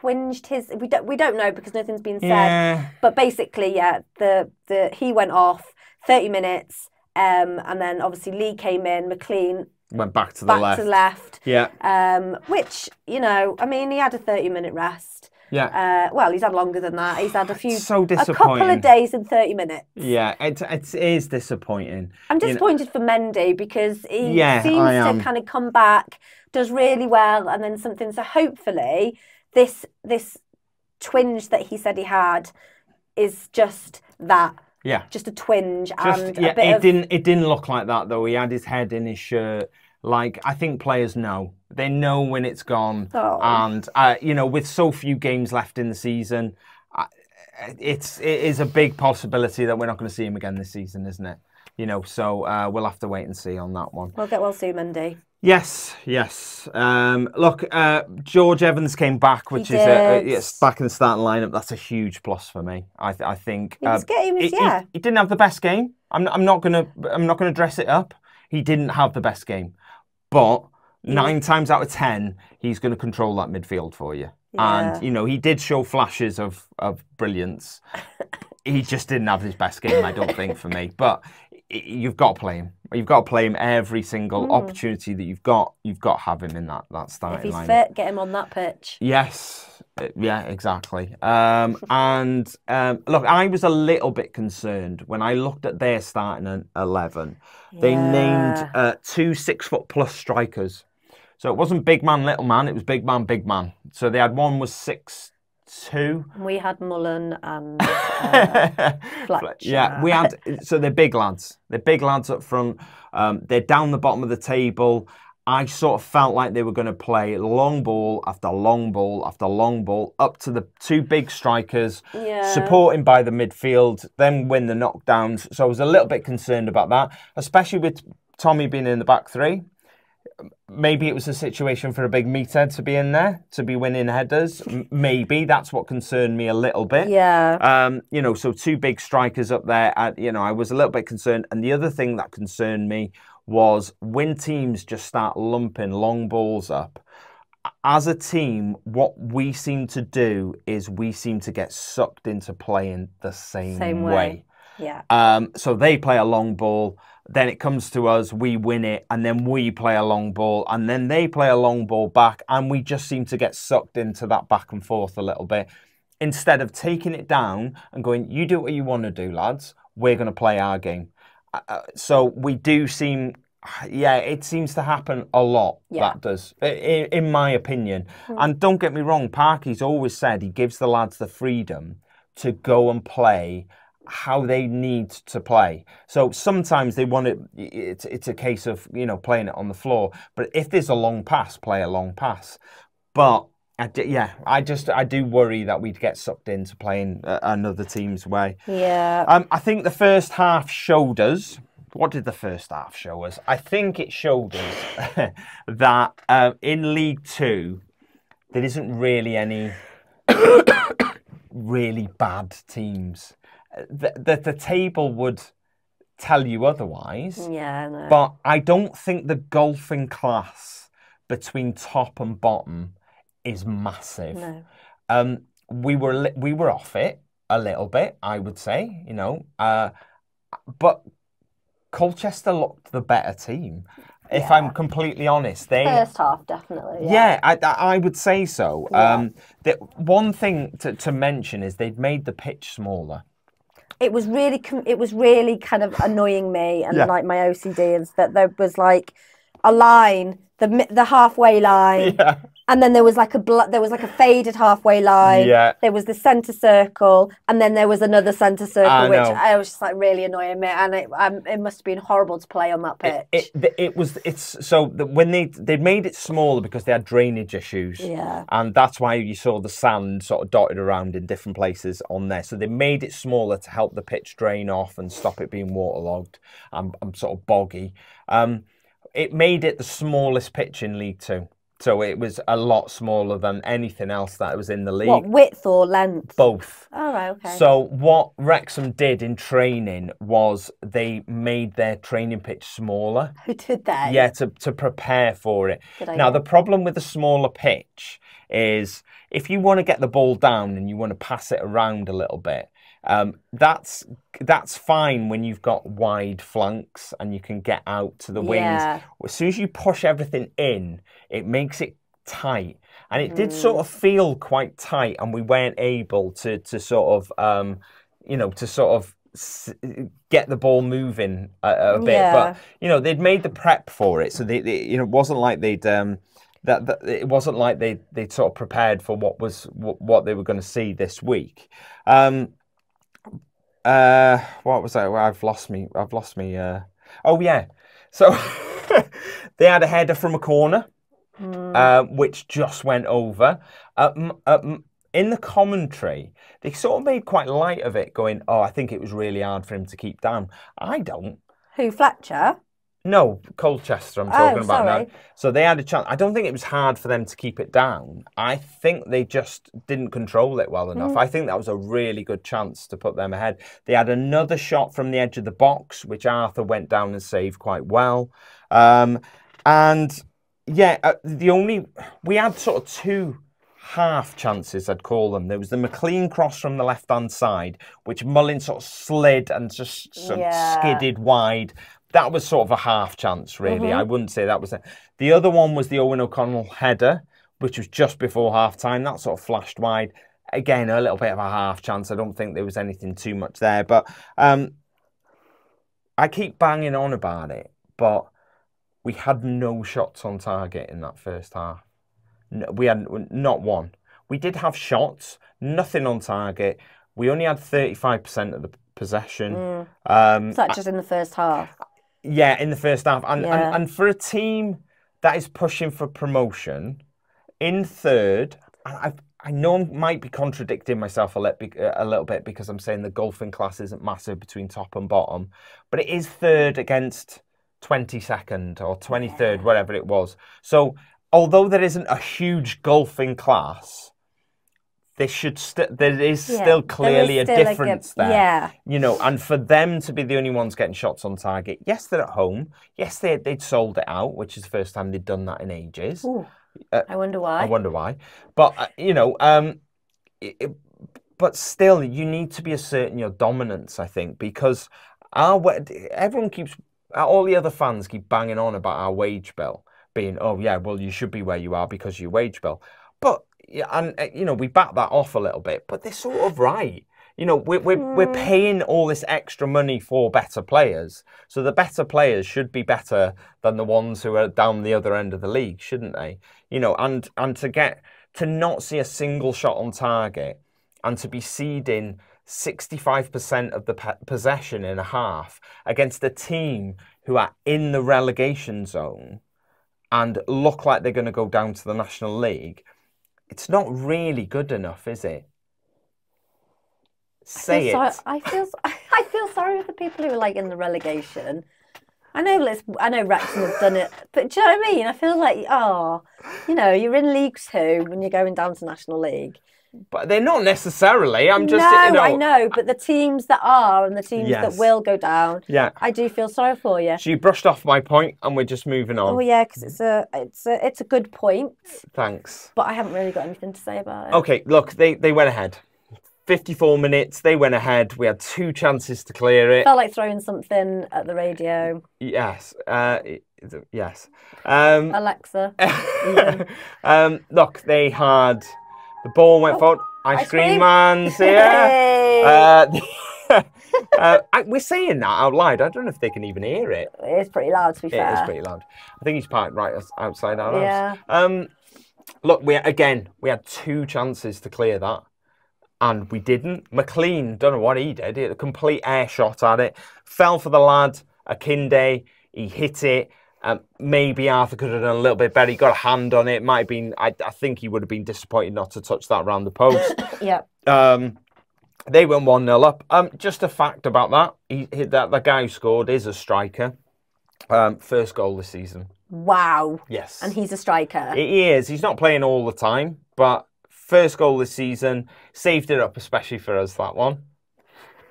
twinged his. We don't we don't know because nothing's been said. Yeah. But basically, yeah, the the he went off thirty minutes, um, and then obviously Lee came in, McClean Went back to the back left. to left. Yeah. Um, which you know, I mean, he had a thirty minute rest. Yeah. Uh, well, he's had longer than that. He's had a few, so a couple of days and thirty minutes. Yeah, it, it is disappointing. I'm You know- disappointed for Mendy because he Yeah, seems to kind of come back, does really well, and then something. So hopefully, this this twinge that he said he had is just that, Yeah. just a twinge Just and yeah, a bit it of didn't it didn't look like that though. He had his head in his shirt. Like I think players know. They know when it's gone. Oh. And uh, you know, with so few games left in the season, uh, it's it is a big possibility that we're not going to see him again this season, isn't it? You know, so uh, we'll have to wait and see on that one. We'll get well soon, Mendy. Yes, yes. Um, look, uh, George Evans came back, which He is a, a, yes, back in the starting lineup. That's a huge plus for me. I, th- I think He uh, good, he was- he- he- yeah. he didn't have the best game. I'm, I'm not gonna I'm not gonna dress it up. He didn't have the best game, but nine times out of ten, he's going to control that midfield for you. Yeah. And you know, he did show flashes of of brilliance. he just didn't have his best game, I don't think, for me. But you've got to play him. You've got to play him every single opportunity that you've got. You've got to have him in that that starting line. If he's lineup. fit, get him on that pitch. Yes. Uh, Yeah, exactly. Um, and um, look, I was a little bit concerned when I looked at their starting an- 11. They named uh, two six foot plus strikers. So it wasn't big man, little man, it was big man, big man. So they had one was six two. We had Mullin and uh, Fletcher. yeah, we had so they're big lads. They're big lads up front. Um, they're down the bottom of the table. I sort of felt like they were going to play long ball after long ball after long ball up to the two big strikers, Yeah. supporting by the midfield, then win the knockdowns. So I was a little bit concerned about that, especially with Tommy being in the back three. Maybe it was a situation for a big meter to be in there, to be winning headers. Maybe that's what concerned me a little bit. yeah. Um, you know, so two big strikers up there. uh, you know, I was a little bit concerned. And the other thing that concerned me was when teams just start lumping long balls up. As a team, what we seem to do is we seem to get sucked into playing the same, Same way. way. Yeah. Um, so they play a long ball, then it comes to us, we win it, and then we play a long ball, and then they play a long ball back, and we just seem to get sucked into that back and forth a little bit. Instead of taking it down and going, you do what you want to do, lads, we're going to play our game. Uh, uh, so we do seem, yeah, it seems to happen a lot. Yeah. That does, i- i- in my opinion. And don't get me wrong, Parky's always said he gives the lads the freedom to go and play how they need to play. So sometimes they want it. It's it's a case of you know playing it on the floor. But if there's a long pass, play a long pass. But I d- yeah, I just I do worry that we'd get sucked into playing uh, another team's way. Yeah. Um, I think the first half showed us. What did the first half show us? I think it showed us that uh, in League Two, there isn't really any really bad teams. The, the, the table would tell you otherwise, yeah, no. but I don't think the golfing class between top and bottom is massive. no. Um, we were li- we were off it a little bit, I would say, you know, uh, but Colchester looked the better team. If I'm completely honest, they First half, definitely. Yeah. yeah, I, I I would say so. Yeah. Um, the, one thing to, to mention is they've made the pitch smaller. It was really, it was really kind of annoying me and Yeah. like my OCD is that there was like a line, the the halfway line, Yeah. And then there was like a bl- there was like a faded halfway line. Yeah. There was the centre circle, and then there was another centre circle, I which know. I was just like really annoying me, and it um, it must have been horrible to play on that pitch. It, it, it was it's so the, when they they made it smaller because they had drainage issues. Yeah. And that's why you saw the sand sort of dotted around in different places on there. So they made it smaller to help the pitch drain off and stop it being waterlogged and, and sort of boggy. Um, it made it the smallest pitch in League Two. So it was a lot smaller than anything else that was in the league. what width or length? Both. Oh right, okay. So what Wrexham did in training was they made their training pitch smaller. Who did that? Yeah, to, to prepare for it. Now, the problem with a smaller pitch is if you want to get the ball down and you want to pass it around a little bit, um, that's that's fine when you've got wide flanks and you can get out to the wings. Yeah. As soon as you push everything in, it makes it tight, and it did sort of feel quite tight, and we weren't able to to sort of um, you know to sort of s- get the ball moving a, a bit. Yeah. But you know they'd made the prep for it, so they, they you know it wasn't like they'd um, that, that it wasn't like they they sort of prepared for what was what, what they were going to see this week. Um, uh, what was that? I've lost me. I've lost me. Uh, oh yeah. So they had a header from a corner, uh, which just went over. Uh, m- uh, in the commentary, they sort of made quite light of it, going, "Oh, I think it was really hard for him to keep down." I don't. Who Fletcher? No, Colchester. I'm talking Oh, about now. So they had a chance. I don't think it was hard for them to keep it down. I think they just didn't control it well Mm. enough. I think that was a really good chance to put them ahead. They had another shot from the edge of the box, which Arthur went down and saved quite well. Um, and yeah, uh, the only we had sort of two half chances, I'd call them. There was the McClean cross from the left hand side, which Mullin sort of slid and just sort Yeah. of skidded wide. That was sort of a half chance, really. I wouldn't say that was it. The other one was the Eoghan O'Connell header, which was just before half time. That sort of flashed wide. Again, a little bit of a half chance. I don't think there was anything too much there. But um, I keep banging on about it, but we had no shots on target in that first half. No, we had not one. We did have shots, nothing on target. We only had 35% of the possession. Um, Is that just in the first half? Yeah, in the first half. And, Yeah. and, and for a team that is pushing for promotion in third, and I, I know I might be contradicting myself a, lit, uh, a little bit because I'm saying the golfing class isn't massive between top and bottom, but it is third against 22nd or 23rd, whatever it was. So although there isn't a huge golfing class, there should st- there is Yeah, still there is clearly a still, like, a- difference there yeah. you know, and for them to be the only ones getting shots on target, yes, they're at home. Yes, they they'd sold it out, which is the first time they'd done that in ages. Ooh, Uh, I wonder why. I wonder why, but uh, you know, um, it, it- but still, you need to be asserting your dominance. I think because our everyone keeps all the other fans keep banging on about our wage bill being, oh yeah, well you should be where you are because your wage bill, but and uh, you know we back that off a little bit, but they're sort of right. You know, we're, we're, we're paying all this extra money for better players. So the better players should be better than the ones who are down the other end of the league, shouldn't they? You know, and, and to get to not see a single shot on target and to be ceding 65% of the possession in a half against a team who are in the relegation zone and look like they're going to go down to the National League it's not really good enough, is it? I Say feel it. sorry- I feel I feel sorry for the people who are like in the relegation. I know let's I know Wrexham have done it, but do you know what I mean? I feel like oh, you know, you're in League Two when you're going down to National League. But they're not necessarily. I'm just, no, you know, I know, but the teams that are and the teams Yes. that will go down, Yeah. I do feel sorry for you. So you brushed off my point, and we're just moving on. Oh yeah, because it's a it's a it's a good point, Thanks. but I haven't really got anything to say about it. Okay, look, they they went ahead. 54 minutes, they went ahead. We had two chances to clear it. Felt like throwing something at the radio. Yes. Uh, yes. Um, Alexa, um, look, they had the ball went forward. Ice, Oh, ice cream cream. man's here. Hey! Uh, uh, I, we're saying that out loud. I don't know if they can even hear it. it is pretty loud to be It fair. is pretty loud. I think he's parked right outside our Yeah. house. Um, look, we again we had two chances to clear that, and we didn't. McClean, don't know what he did. He had a complete air shot at it. Fell for the lad. Akinde, he hit it. Um, maybe Arthur could have done a little bit better. He got a hand on it. Might have been. I, I think he would have been disappointed not to touch that round the post. Yeah. Um, they went one 0 up. Um, just a fact about that: he, he that the guy who scored is a striker. Um, first goal this season. Wow. Yes, And he's a striker. he is. He's not playing all the time, but first goal this season saved it up, especially for us. That one.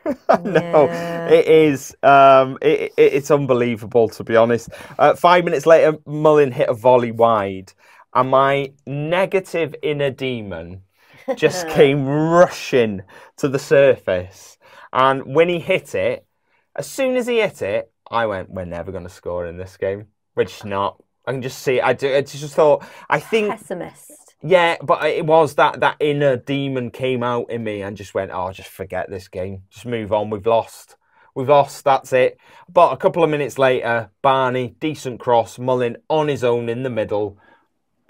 no, Yeah. it is. Um, it, it, it's unbelievable to be honest. Uh, five minutes later, Mullin hit a volley wide, and my negative inner demon just came rushing to the surface. And when he hit it, as soon as he hit it, I went, "We're never going to score in this game." Which not. I can just see. I, do, I just thought. I think Pessimist. Yeah, but it was that that inner demon came out in me and just went, "Oh, just forget this game. Just move on. We've lost. We've lost. That's it." But a couple of minutes later, Barney, decent cross, Mullin on his own in the middle,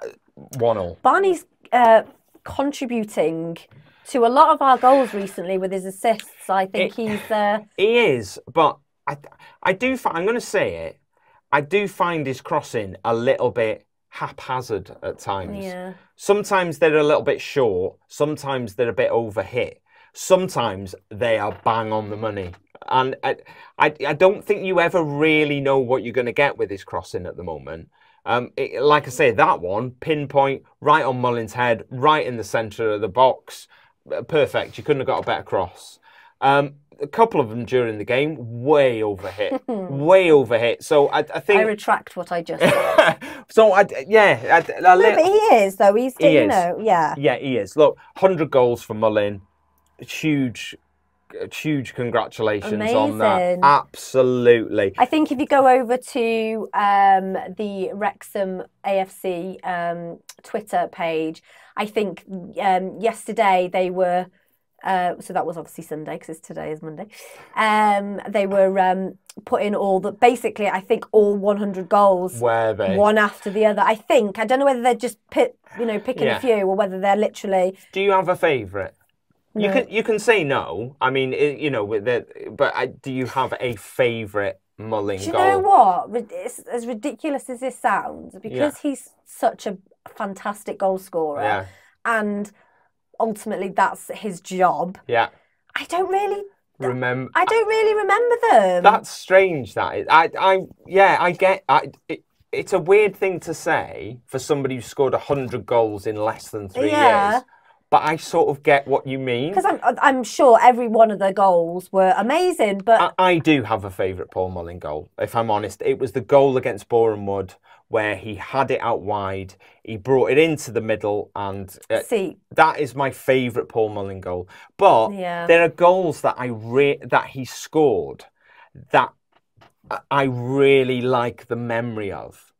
uh, one all. Barney's uh, contributing to a lot of our goals recently with his assists. I think It- he's. Uh, He is, but I, I do. I'm going to say it. I do find his crossing a little bit haphazard at times. yeah. Sometimes they're a little bit short. Sometimes they're a bit overhit. Sometimes they are bang on the money. And I, I, I don't think you ever really know what you're going to get with his crossing at the moment. Um, it, like I say, that one pinpoint right on Mullin's head, right in the centre of the box, Uh, perfect. You couldn't have got a better cross. Um, a couple of them during the game, way overhit, way overhit. So I, I think I retract what I just said. so I, yeah, I, a no, but he is though. He's He you is. know yeah. yeah, he is. Look, 100 goals for Mullin. Huge, huge congratulations on that. Absolutely. I think if you go over to um, the Wrexham AFC um, Twitter page, I think um, yesterday they were. Uh, so that was obviously Sunday because today is Monday. Um, they were um, putting all the basically, I think all 100 goals Where they? one after the other. I think I don't know whether they're just pit, you know, picking Yeah. a few or whether they're literally. Do you have a favourite? You can you can say no. I mean, it, you know, with the, but I, do you have a favourite Mullin Do you goal? know what? It's, as ridiculous as this sounds, because he's such a fantastic goal scorer, Yeah, and ultimately that's his job. yeah. I don't really, Remember, I don't really remember them. that's strange. That I, I, yeah, I get. I, it, it's a weird thing to say for somebody who scored hundred goals in less than three Yeah. years. But I sort of get what you mean. because I'm, I'm sure every one of the goals were amazing, but I, I do have a favourite Paul Mullin goal, if I'm honest. It was the goal against Boreham Wood where he had it out wide, he brought it into the middle, and uh, see, that is my favourite Paul Mullin goal. But Yeah. there are goals that I re- that he scored that I- really like the memory of,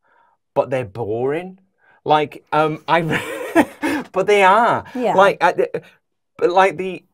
but they're boring. Like um, I, but they are. Yeah. Like but like the.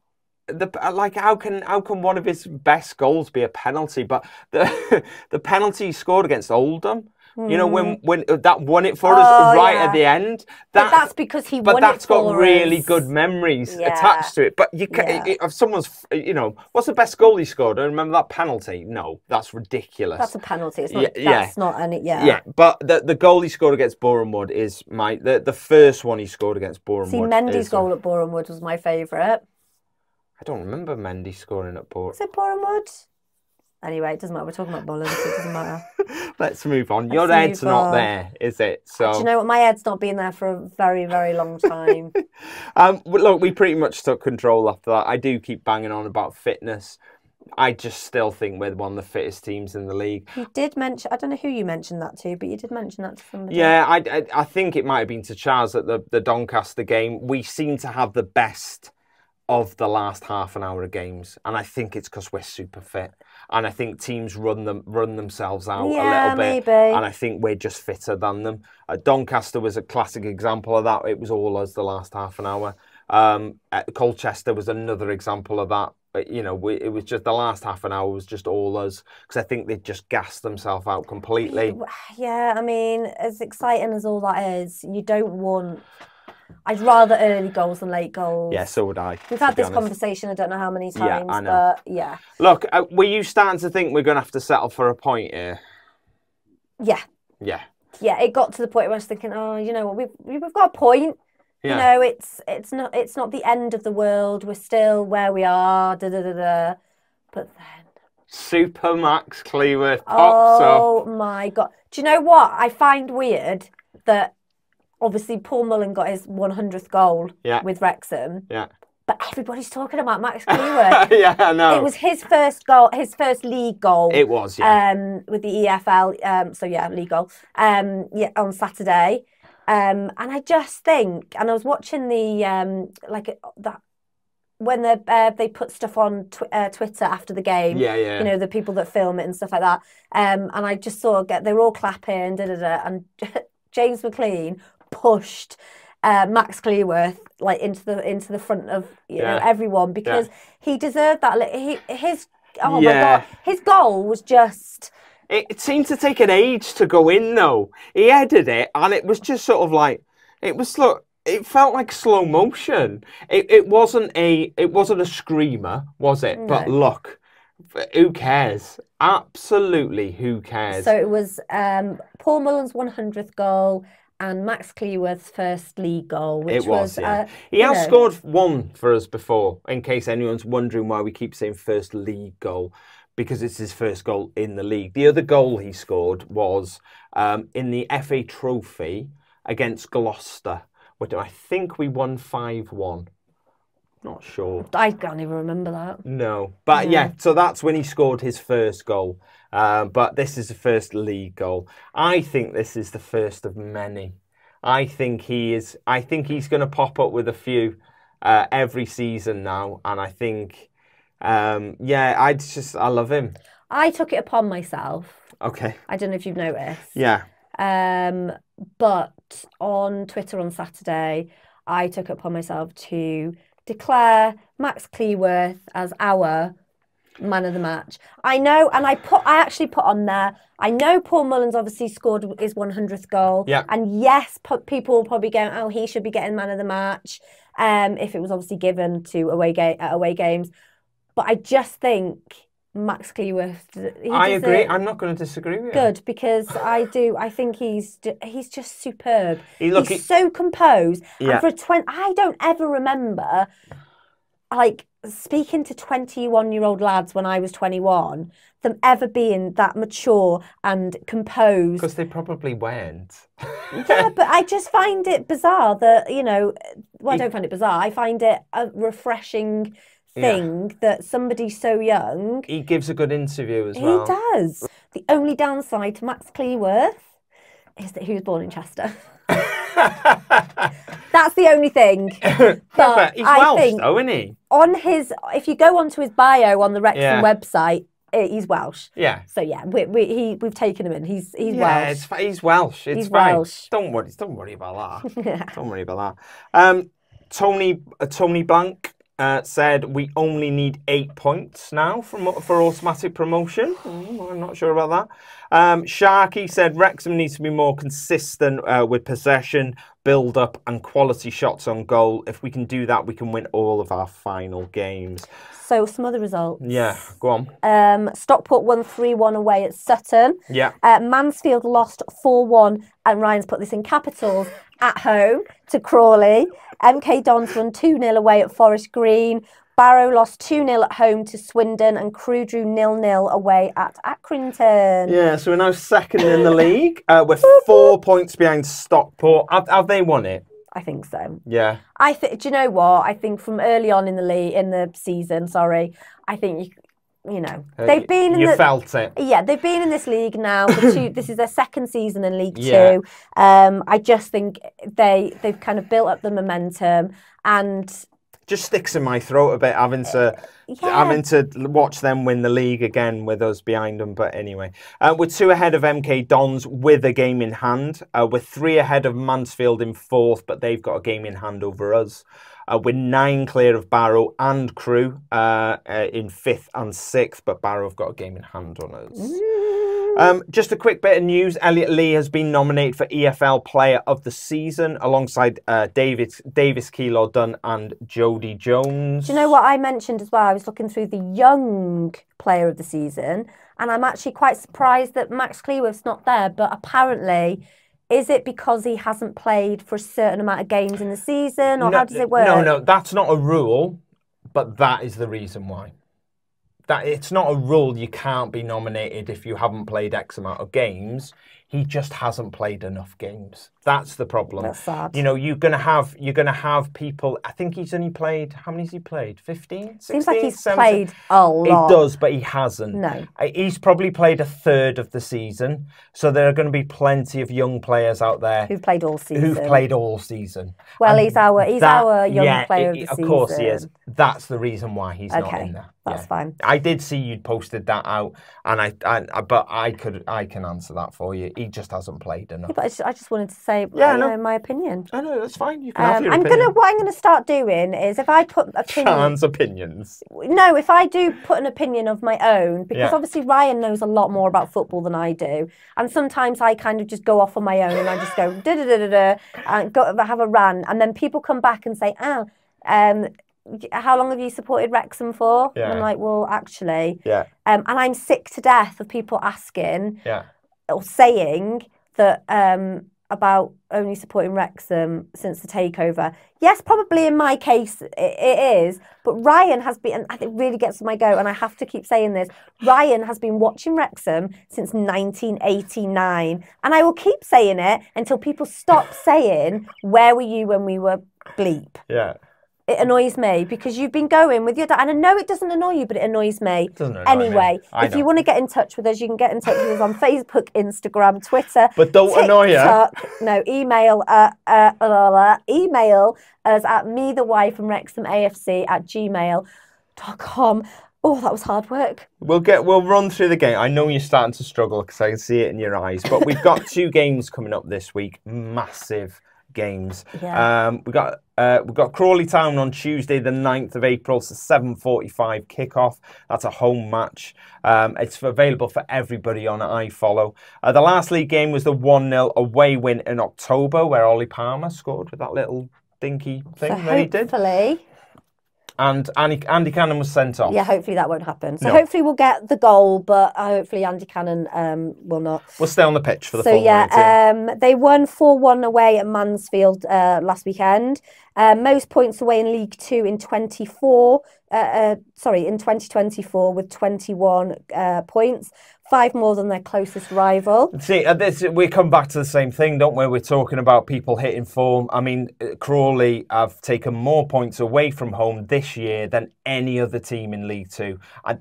The, like how can how can one of his best goals be a penalty? But the the penalty he scored against Oldham You know when when uh, that won it for us Oh, right yeah. at the end. But That, that's because he but won that's it But that's got really us. good memories Yeah. attached to it. But you can Yeah. if someone's you know what's the best goal he scored? I remember that penalty. No, that's ridiculous. That's a penalty. It's not. Yeah, yeah. Not any. Yeah. yeah, but the the goal he scored against Boreham Wood is my the, the first one he scored against Boreham See. Mendy's is- goal at Boreham Wood was my favourite. I don't remember Mendy scoring at Boreham. Was it Boreham Wood? Anyway, it doesn't matter. We're talking about so It doesn't matter. Let's move on. Your Let's head's not on. there, is it? So Do you know what? My head's not been there for a very, very long time. Um, look, we pretty much took control after that. I do keep banging on about fitness. I just still think we're one of the fittest teams in the league. you did mention. I don't know who you mentioned that to, but you did mention that to somebody. Yeah, I, I, I think it might have been to Charles at the, the Doncaster game. We seem to have the best of the last half an hour of games, and I think it's because we're super fit. And I think teams run them run themselves out a little bit, maybe. and I think we're just fitter than them. Uh, Doncaster was a classic example of that. It was all us the last half an hour. Um, at Colchester was another example of that. Uh, You know, we, it was just the last half an hour was just all us because I think they just gassed themselves out completely. Yeah, I mean, as exciting as all that is, you don't want. I'd rather early goals than late goals. Yeah, so would I. We've had this honest. conversation. I don't know how many times, Yeah, I know. but yeah, Look, uh, were you starting to think we're going to have to settle for a point here? yeah, Yeah. yeah. It got to the point where I was thinking, oh, you know what, we've we've got a point. Yeah. You know, it's it's not it's not the end of the world. We're still where we are. Da da da da. But then, Super Max Cleworth pops up. oh my god! Do you know what I find weird that obviously Paul Mullin got his 100th goal Yeah. with Wrexham, Yeah. but everybody's talking about Max Cleworth. yeah, I know. It was his first goal, his first league goal. It was, yeah. um, with the EFL. Um, so yeah, legal. Um, yeah, on Saturday. Um, and I just think, and I was watching the um, like it- that when the uh, they put stuff on tw- uh, Twitter after the game. yeah, yeah. You know the people that film it and stuff like that. Um, and I just saw get they were all clapping, da da da, and James McClean pushed uh, Max Cleworth like into the into the front of you know everyone because he deserved that. li- He his oh Yeah. my god, his goal was just It, seemed to take an age to go in, though. He headed it, and it was just sort of like it was look. It felt like slow motion. It, it wasn't a it wasn't a screamer, was it? But look, who cares? Absolutely, who cares? so it was um, Paul Mullin's 100th goal and Max Cleworth's first league goal, which It was, yeah. uh, he has know, scored one for us before, in case anyone's wondering why we keep saying first league goal, because it's his first goal in the league. The other goal he scored was um, in the FA Trophy against Gloucester, which I think we won 5 1. Not sure. I can't even remember that. No, but yeah, so that's when he scored his first goal. Uh, but this is the first league goal. I think this is the first of many. I think he is. I think he's going to pop up with a few uh, every season now, and I think, um, yeah, I just I love him. I took it upon myself. Okay, I don't know if you've noticed. yeah, Um, but on Twitter on Saturday, I took it upon myself to declare Max Cleworth as our man of the match. I know, and I put, I actually put on there. I know Paul Mullin's obviously scored his 100th goal, Yeah. and yes, people will probably go, "Oh, he should be getting man of the match," um, if it was obviously given to away game at away games. But I just think Max Cleworth. I agree. deserve- I'm not going to disagree with you. good because I do. I think he's he's just superb. He look, he's he- so composed. Yeah. And for a twenty, I don't ever remember like speaking to twenty-one-year-old lads when I was twenty-one, them ever being that mature and composed. because they probably weren't. Yeah, but I just find it bizarre that you know. Well, I don't find it bizarre. I find it a refreshing Yeah. that somebody so young he gives a good interview as well. he does. The only downside to Max Cleworth is that he was born in Chester. That's the only thing. But But he's I Welsh, think though, isn't he? on his, if you go onto his bio on the Wrexham Yeah. website, eh, he's Welsh. Yeah. So yeah, we, we, he, we've taken him in. He's he's yeah, Welsh. It's, he's Welsh. It's He's fine. Welsh. Don't worry. Don't worry about that. don't worry about that. Um, Tony uh, Tony Blank. Uh, said we only need eight points now from, for automatic promotion. Mm, I'm not sure about that. Um, Sharky said Wrexham needs to be more consistent uh, with possession, build up, and quality shots on goal. If we can do that, we can win all of our final games. So some other results. Yeah, go on. Um, Stockport won 3 1 away at Sutton. Yeah. Uh, Mansfield lost 4 1, and Ryan's put this in capitals at home to Crawley. MK Dons won 2 0 away at Forest Green. Barrow lost 2 0 at home to Swindon, and Crewe drew 0 0 away at Accrington. Yeah, so we're now second in the league. Uh, we're four points behind Stockport. Have, have they won it? I think so. Yeah. I think. Do you know what? I think from early on in the league, in the season, sorry, I think you, you know, they've been in Uh, you the. felt it. Yeah, they've been in this league now. For two, this is their second season in League Yeah. Two. Um, I just think they they've kind of built up the momentum, and Just sticks in my throat a bit having to yeah, having to watch them win the league again with us behind them. But anyway, uh, we're two ahead of MK Dons with a game in hand. Uh, we're three ahead of Mansfield in fourth, but they've got a game in hand over us. Uh, we're nine clear of Barrow and Crewe uh, uh, in fifth and sixth, but Barrow have got a game in hand on us. Um, just a quick bit of news: Elliot Lee has been nominated for EFL Player of the Season alongside uh, David Davis Keillor-Dunn and Jodi Jones. Do you know what I mentioned as well? I was looking through the young player of the season, and I'm actually quite surprised that Max Cleworth's not there. But apparently, is it because he hasn't played for a certain amount of games in the season, or how does it work? No, no, that's not a rule, but that is the reason why. That it's not a rule you can't be nominated if you haven't played X amount of games. He just hasn't played enough games. That's the problem. That's sad. You know, you're gonna have you're gonna have people. I think he's only played. How many has he played? 15? Seems like 16, he's 17? played a lot. It does, but he hasn't. No. Uh, He's probably played a third of the season, so there are going to be plenty of young players out there Who've played all season? who've played all season. Well, And he's our he's that- our young yeah, player it- of the of course he is. That's the reason why he's not in there. that's Yeah. fine. I did see you'd posted that out, and I, I, but I could, I can answer that for you. He just hasn't played enough. But I just, I just wanted to say, Yeah, you no. my opinion. I know that's fine. You can have Um, your I'm opinion. gonna what I'm gonna start doing is if I put opinion, Chan's opinions. no, if I do put an opinion of my own, because Yeah. obviously Ryan knows a lot more about football than I do, and sometimes I kind of just go off on my own and I just go da da da da da and go have a run, and then people come back and say, oh, um, how long have you supported Wrexham for? And I'm like, well, actually, Yeah, um, and I'm sick to death of people asking yeah. or saying that um, about only supporting Wrexham since the takeover. Yes, probably in my case it, it is, but Ryan has been, and it really gets my go, and I have to keep saying this. Ryan has been watching Wrexham since 1989, and I will keep saying it until people stop saying, "Where were you when we were bleep?" Yeah. It annoys me because you've been going with your dad, and I know it doesn't annoy you, but it annoys me. Doesn't annoy me. anyway, I if you want to get in touch with us, you can get in touch with us on Facebook, Instagram, Twitter. But don't annoy her. TikTok. No, email uh, uh, uh, uh, email us at me the wife from Wrexham AFC at gmail.com. Oh, that was hard work. We'll get we'll run through the game. I know you're starting to struggle because I can see it in your eyes. But we've got two games coming up this week. Massive games. Yeah. Um, we got uh, we've got Crawley Town on Tuesday, the 9th of April. It's a 7:45 kickoff. That's a home match. Um, it's available for everybody on iFollow. Uh, the last league game was the 1-0 away win in October, where Ollie Palmer scored with that little dinky thing So that he did, hopefully, and Andy, Andy Cannon was sent off. yeah, hopefully that won't happen. So No. hopefully we'll get the goal, but uh, hopefully Andy Cannon um, will not. We'll stay on the pitch for the So full 90. yeah, um, they won four one away at Mansfield uh, last weekend. Uh, most points away in League Two in twenty four. Uh, uh, sorry, in twenty twenty four with twenty one uh, points, five more than their closest rival. See, uh, this we come back to the same thing, don't we? We're talking about people hitting form. I mean, uh, Crawley have taken more points away from home this year than any other team in League Two. I,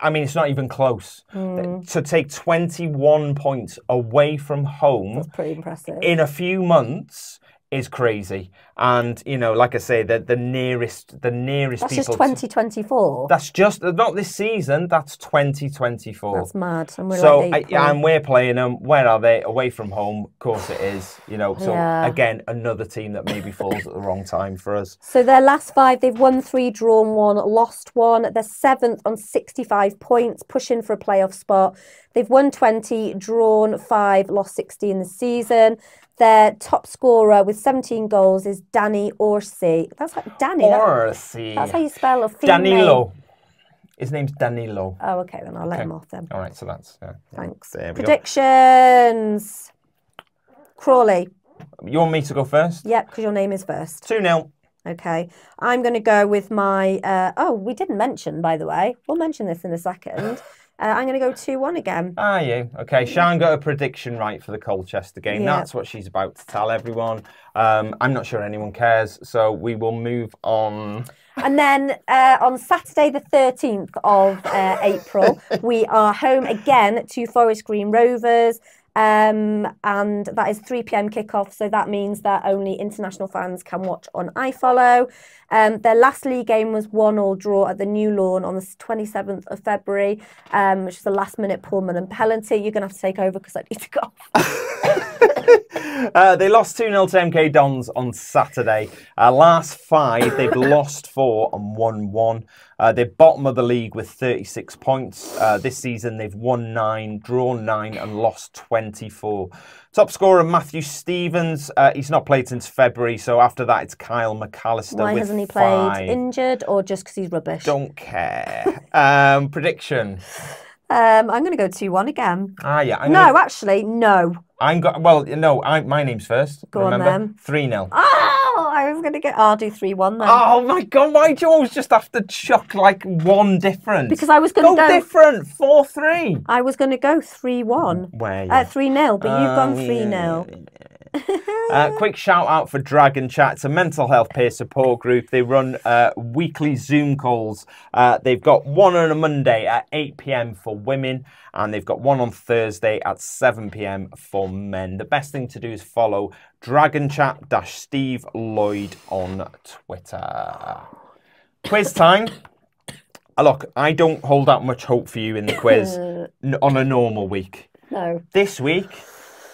I mean, it's not even close. To take 21 points away from home That's Pretty impressive. in a few months is crazy. and you know, like I say, the the nearest the nearest That's people. just to- 2024. that's just not this season. That's 2024. That's mad. And we're so like I, and we're playing them. Where are they? Away from home. Of course it is. You know. So Yeah. again, another team that maybe falls at the wrong time for us. So their last five, they've won three, drawn one, lost one. They're seventh on 65 points, pushing for a playoff spot. They've won 20, drawn five, lost 60 in the season. Their top scorer with 17 goals is Danny Orsi. That's like Danny. that- that's how you spell a female. Danilo. His name's Danilo. Oh, okay, then I'll let him off then. All right, so that's yeah. Thanks. We go. Predictions. Crawley. You want me to go first? Yep, because your name is first. Two 0 Okay, I'm going to go with my. Uh, oh, we didn't mention, by the way. We'll mention this in a second. Uh, I'm going to go 2 1 again. Are you? Okay, Sharon got a prediction right for the Colchester game. Yeah. That's what she's about to tell everyone. Um, I'm not sure anyone cares, so we will move on. And then uh, on Saturday, the 13th of uh, April, we are home again to Forest Green Rovers. Um, and that is 3 pm kickoff, so that means that only international fans can watch on iFollow. Um, their last league game was one all draw at the New Lawn on the 27th of February, um, which is a last minute Paul Mullin penalty. You're going to have to take over because I need to go. Uh, they lost 2 0 to MK Dons on Saturday. Uh, last five, they've lost four and won one. Uh, they're bottom of the league with 36 points. Uh, this season, they've won nine, drawn nine, and lost 24. Top scorer Matthew Stevens. Uh, he's not played since February, so after that, it's Kyle McAllister. Why hasn't he played? five. Injured or just because he's rubbish? Don't care. um, prediction. Um, I'm going to go 2 1 again. Ah, yeah. I'm No, Gonna, actually, no. I'm got. Well, no. I, my name's first. Go on then. Three 0 Oh, I was going to get. I'll do 3 1 then. Oh my god, why do you always just have to chuck like one difference? Because I was going to go. different, four three. I was going to go 3 1. Where? Uh, 3 0, but you've gone Oh, 3 0. yeah. Uh, quick shout out for Dragon Chat. It's a mental health peer support group. They run uh, weekly Zoom calls. Uh, they've got one on a Monday at 8 pm for women, and they've got one on Thursday at 7 pm for men. The best thing to do is follow Dragon Chat Steve Lloyd on Twitter. Quiz time. Uh, Look, I don't hold out much hope for you in the quiz on a normal week. No. This week,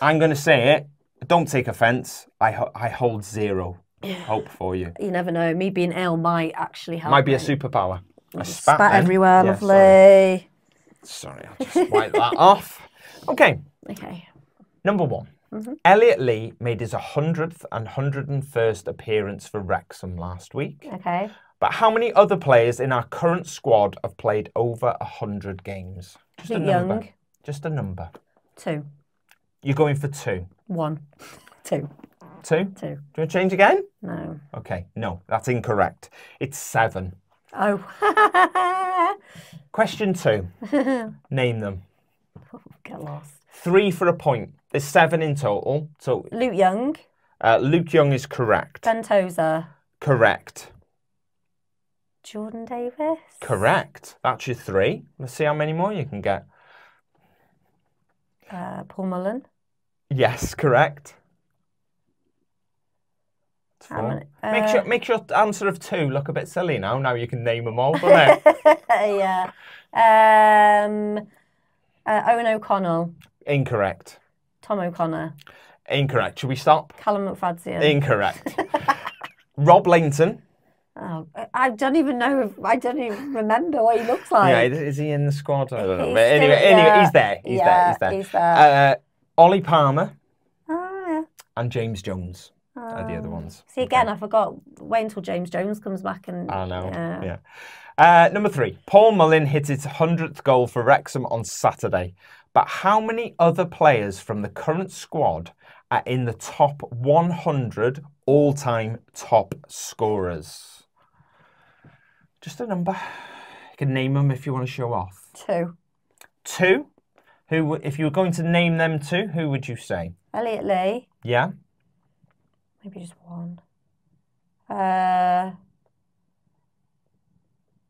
I'm going to say it. Don't take offence. I ho- I hold zero hope for you. You never know. Me being ill might actually help. Might be a me. superpower. I spat, Spat then. everywhere, Yeah, lovely. Sorry, sorry I'll just wipe that off. Okay, Okay. number one. Mm-hmm. Elliot Lee made his 100th and 101st appearance for Wrexham last week. Okay. But how many other players in our current squad have played over 100 games? Just a Luke number. Young. Just a number. Two. You're going for two. One. Two. Two? Two. Do you want to change again? No. Okay, no, that's incorrect. It's seven. Oh. Question two. Name them. Get lost. Three for a point. There's seven in total. So Luke Young. uh, Luke Young is correct. Ben Tozer. Correct. Jordan Davis. Correct. That's your three. Let's see how many more you can get. Uh, Paul Mullin. Yes, correct. Four. Make uh, sure make your answer of two look a bit silly now. Now you can name them all, doesn't it? yeah. Um, uh, Eoghan O'Connell. Incorrect. Tom O'Connor. Incorrect. Should we stop? Callum McFadzean. Incorrect. Rob Lainton. Oh, I don't even know. If, I don't even remember what he looks like. yeah, is he in the squad? I don't know. But anyway, anyway, he's there. He's yeah, there. He's there. He's there. Uh, Ollie Palmer oh, and James Jones yeah. are the other Um, ones. See, again, I forgot. Wait until James Jones comes back and. I know. Yeah. Yeah. Uh, number three, Paul Mullin hit his 100th goal for Wrexham on Saturday. But how many other players from the current squad are in the top 100 all time top scorers? Just a number. You can name them if you want to show off. Two. Two. Who, if you were going to name them two, who would you say? Elliot Lee. Yeah. Maybe just one. Uh.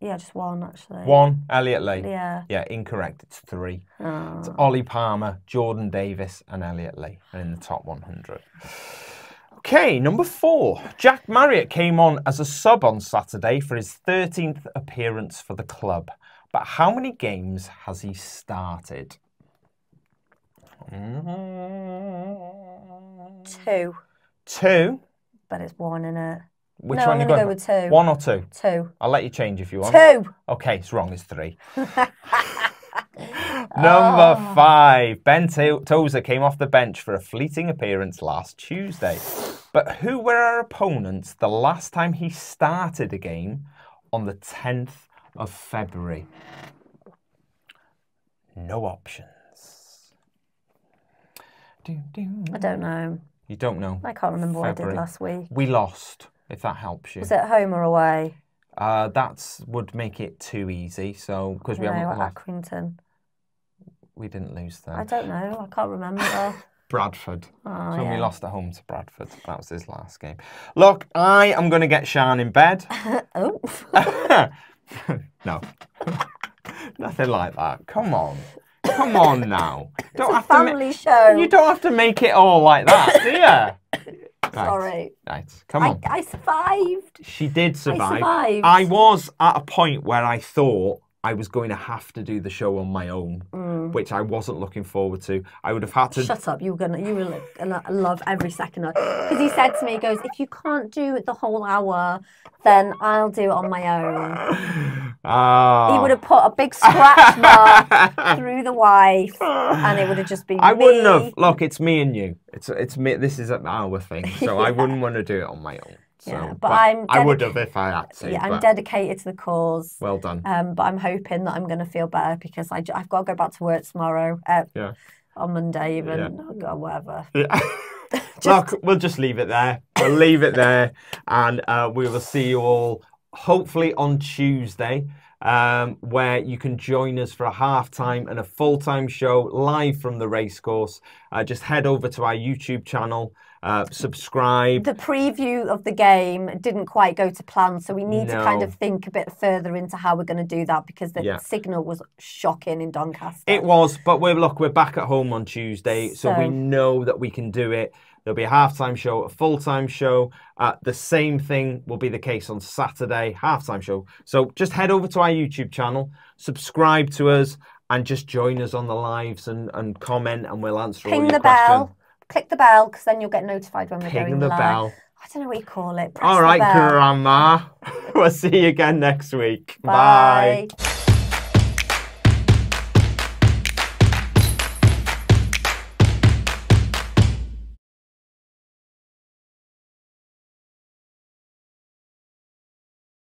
Yeah, just one actually. One, Elliot Lee. Yeah. Yeah, incorrect. It's three. Oh. It's Ollie Palmer, Jordan Davis, and Elliot Lee are in the top 100. Okay, number four. Jack Marriott came on as a sub on Saturday for his 13th appearance for the club. But how many games has he started? Two, Two. but it's one in it. Which No, one I'm you gonna go with two. One or two? Two. I'll let you change if you want. Two. Okay, it's wrong. It's three. Number Oh. five. Ben To- Tozer came off the bench for a fleeting appearance last Tuesday. But who were our opponents the last time he started a game on the 10th of February? No options. Do, do. I don't know. You don't know. I can't remember what I did last week. We lost, if that helps you. Was it home or away? Uh, that would make it too easy. So because we no, haven't at lost, Accrington. we didn't lose that. I don't know. I can't remember. Bradford. Oh, so we lost at home to Bradford. That was his last game. Look, I am going to get Shan in bed. oh. no, nothing like that. Come on, come on now. Don't It's a have to. ma- family show. you don't have to make it all like that, do you? Right, Sorry. Right. Come on. I survived. She did survive. I survived. I was at a point where I thought I was going to have to do the show on my own, which I wasn't looking forward to. I would have had to. Mm. Shut up. You were gonna. You were like, gonna love every second of. It. Because he said to me, he goes, "If you can't do the whole hour, then I'll do it on my own." Ah. He would have put a big scratch mark through the wife, and it would have just been. I wouldn't have. Look, it's me and you. It's it's me. This is our thing, so I wouldn't want to do it on my own. So, Yeah, but I'm I would have if I had to. Yeah, I'm but dedicated to the cause. well done. Um, but I'm hoping that I'm going to feel better because I, have got to go back to work tomorrow. Uh, Yeah. On Monday, even. Yeah. Oh, God, whatever. Yeah. Look, we'll just leave it there. We'll leave it there, and uh, we will see you all hopefully on Tuesday, um, where you can join us for a half time and a full time show live from the racecourse. Uh, just head over to our YouTube channel, uh, subscribe. The preview of the game didn't quite go to plan, so we need to kind of think a bit further into how we're going to do that because the Yeah. signal was shocking in Doncaster. It was, but we're look, we're back at home on Tuesday, so, we know that we can do it. There'll be a halftime show, a full time show. Uh, the same thing will be the case on Saturday, halftime show. So just head over to our YouTube channel, subscribe to us, and just join us on the lives and, and comment, and we'll answer all Ping your the questions. bell. Click the bell because then you'll get notified when we're Ping going the live. bell. I don't know what you call it. Press All the bell. Grandma. we'll see you again next week. Bye. Bye.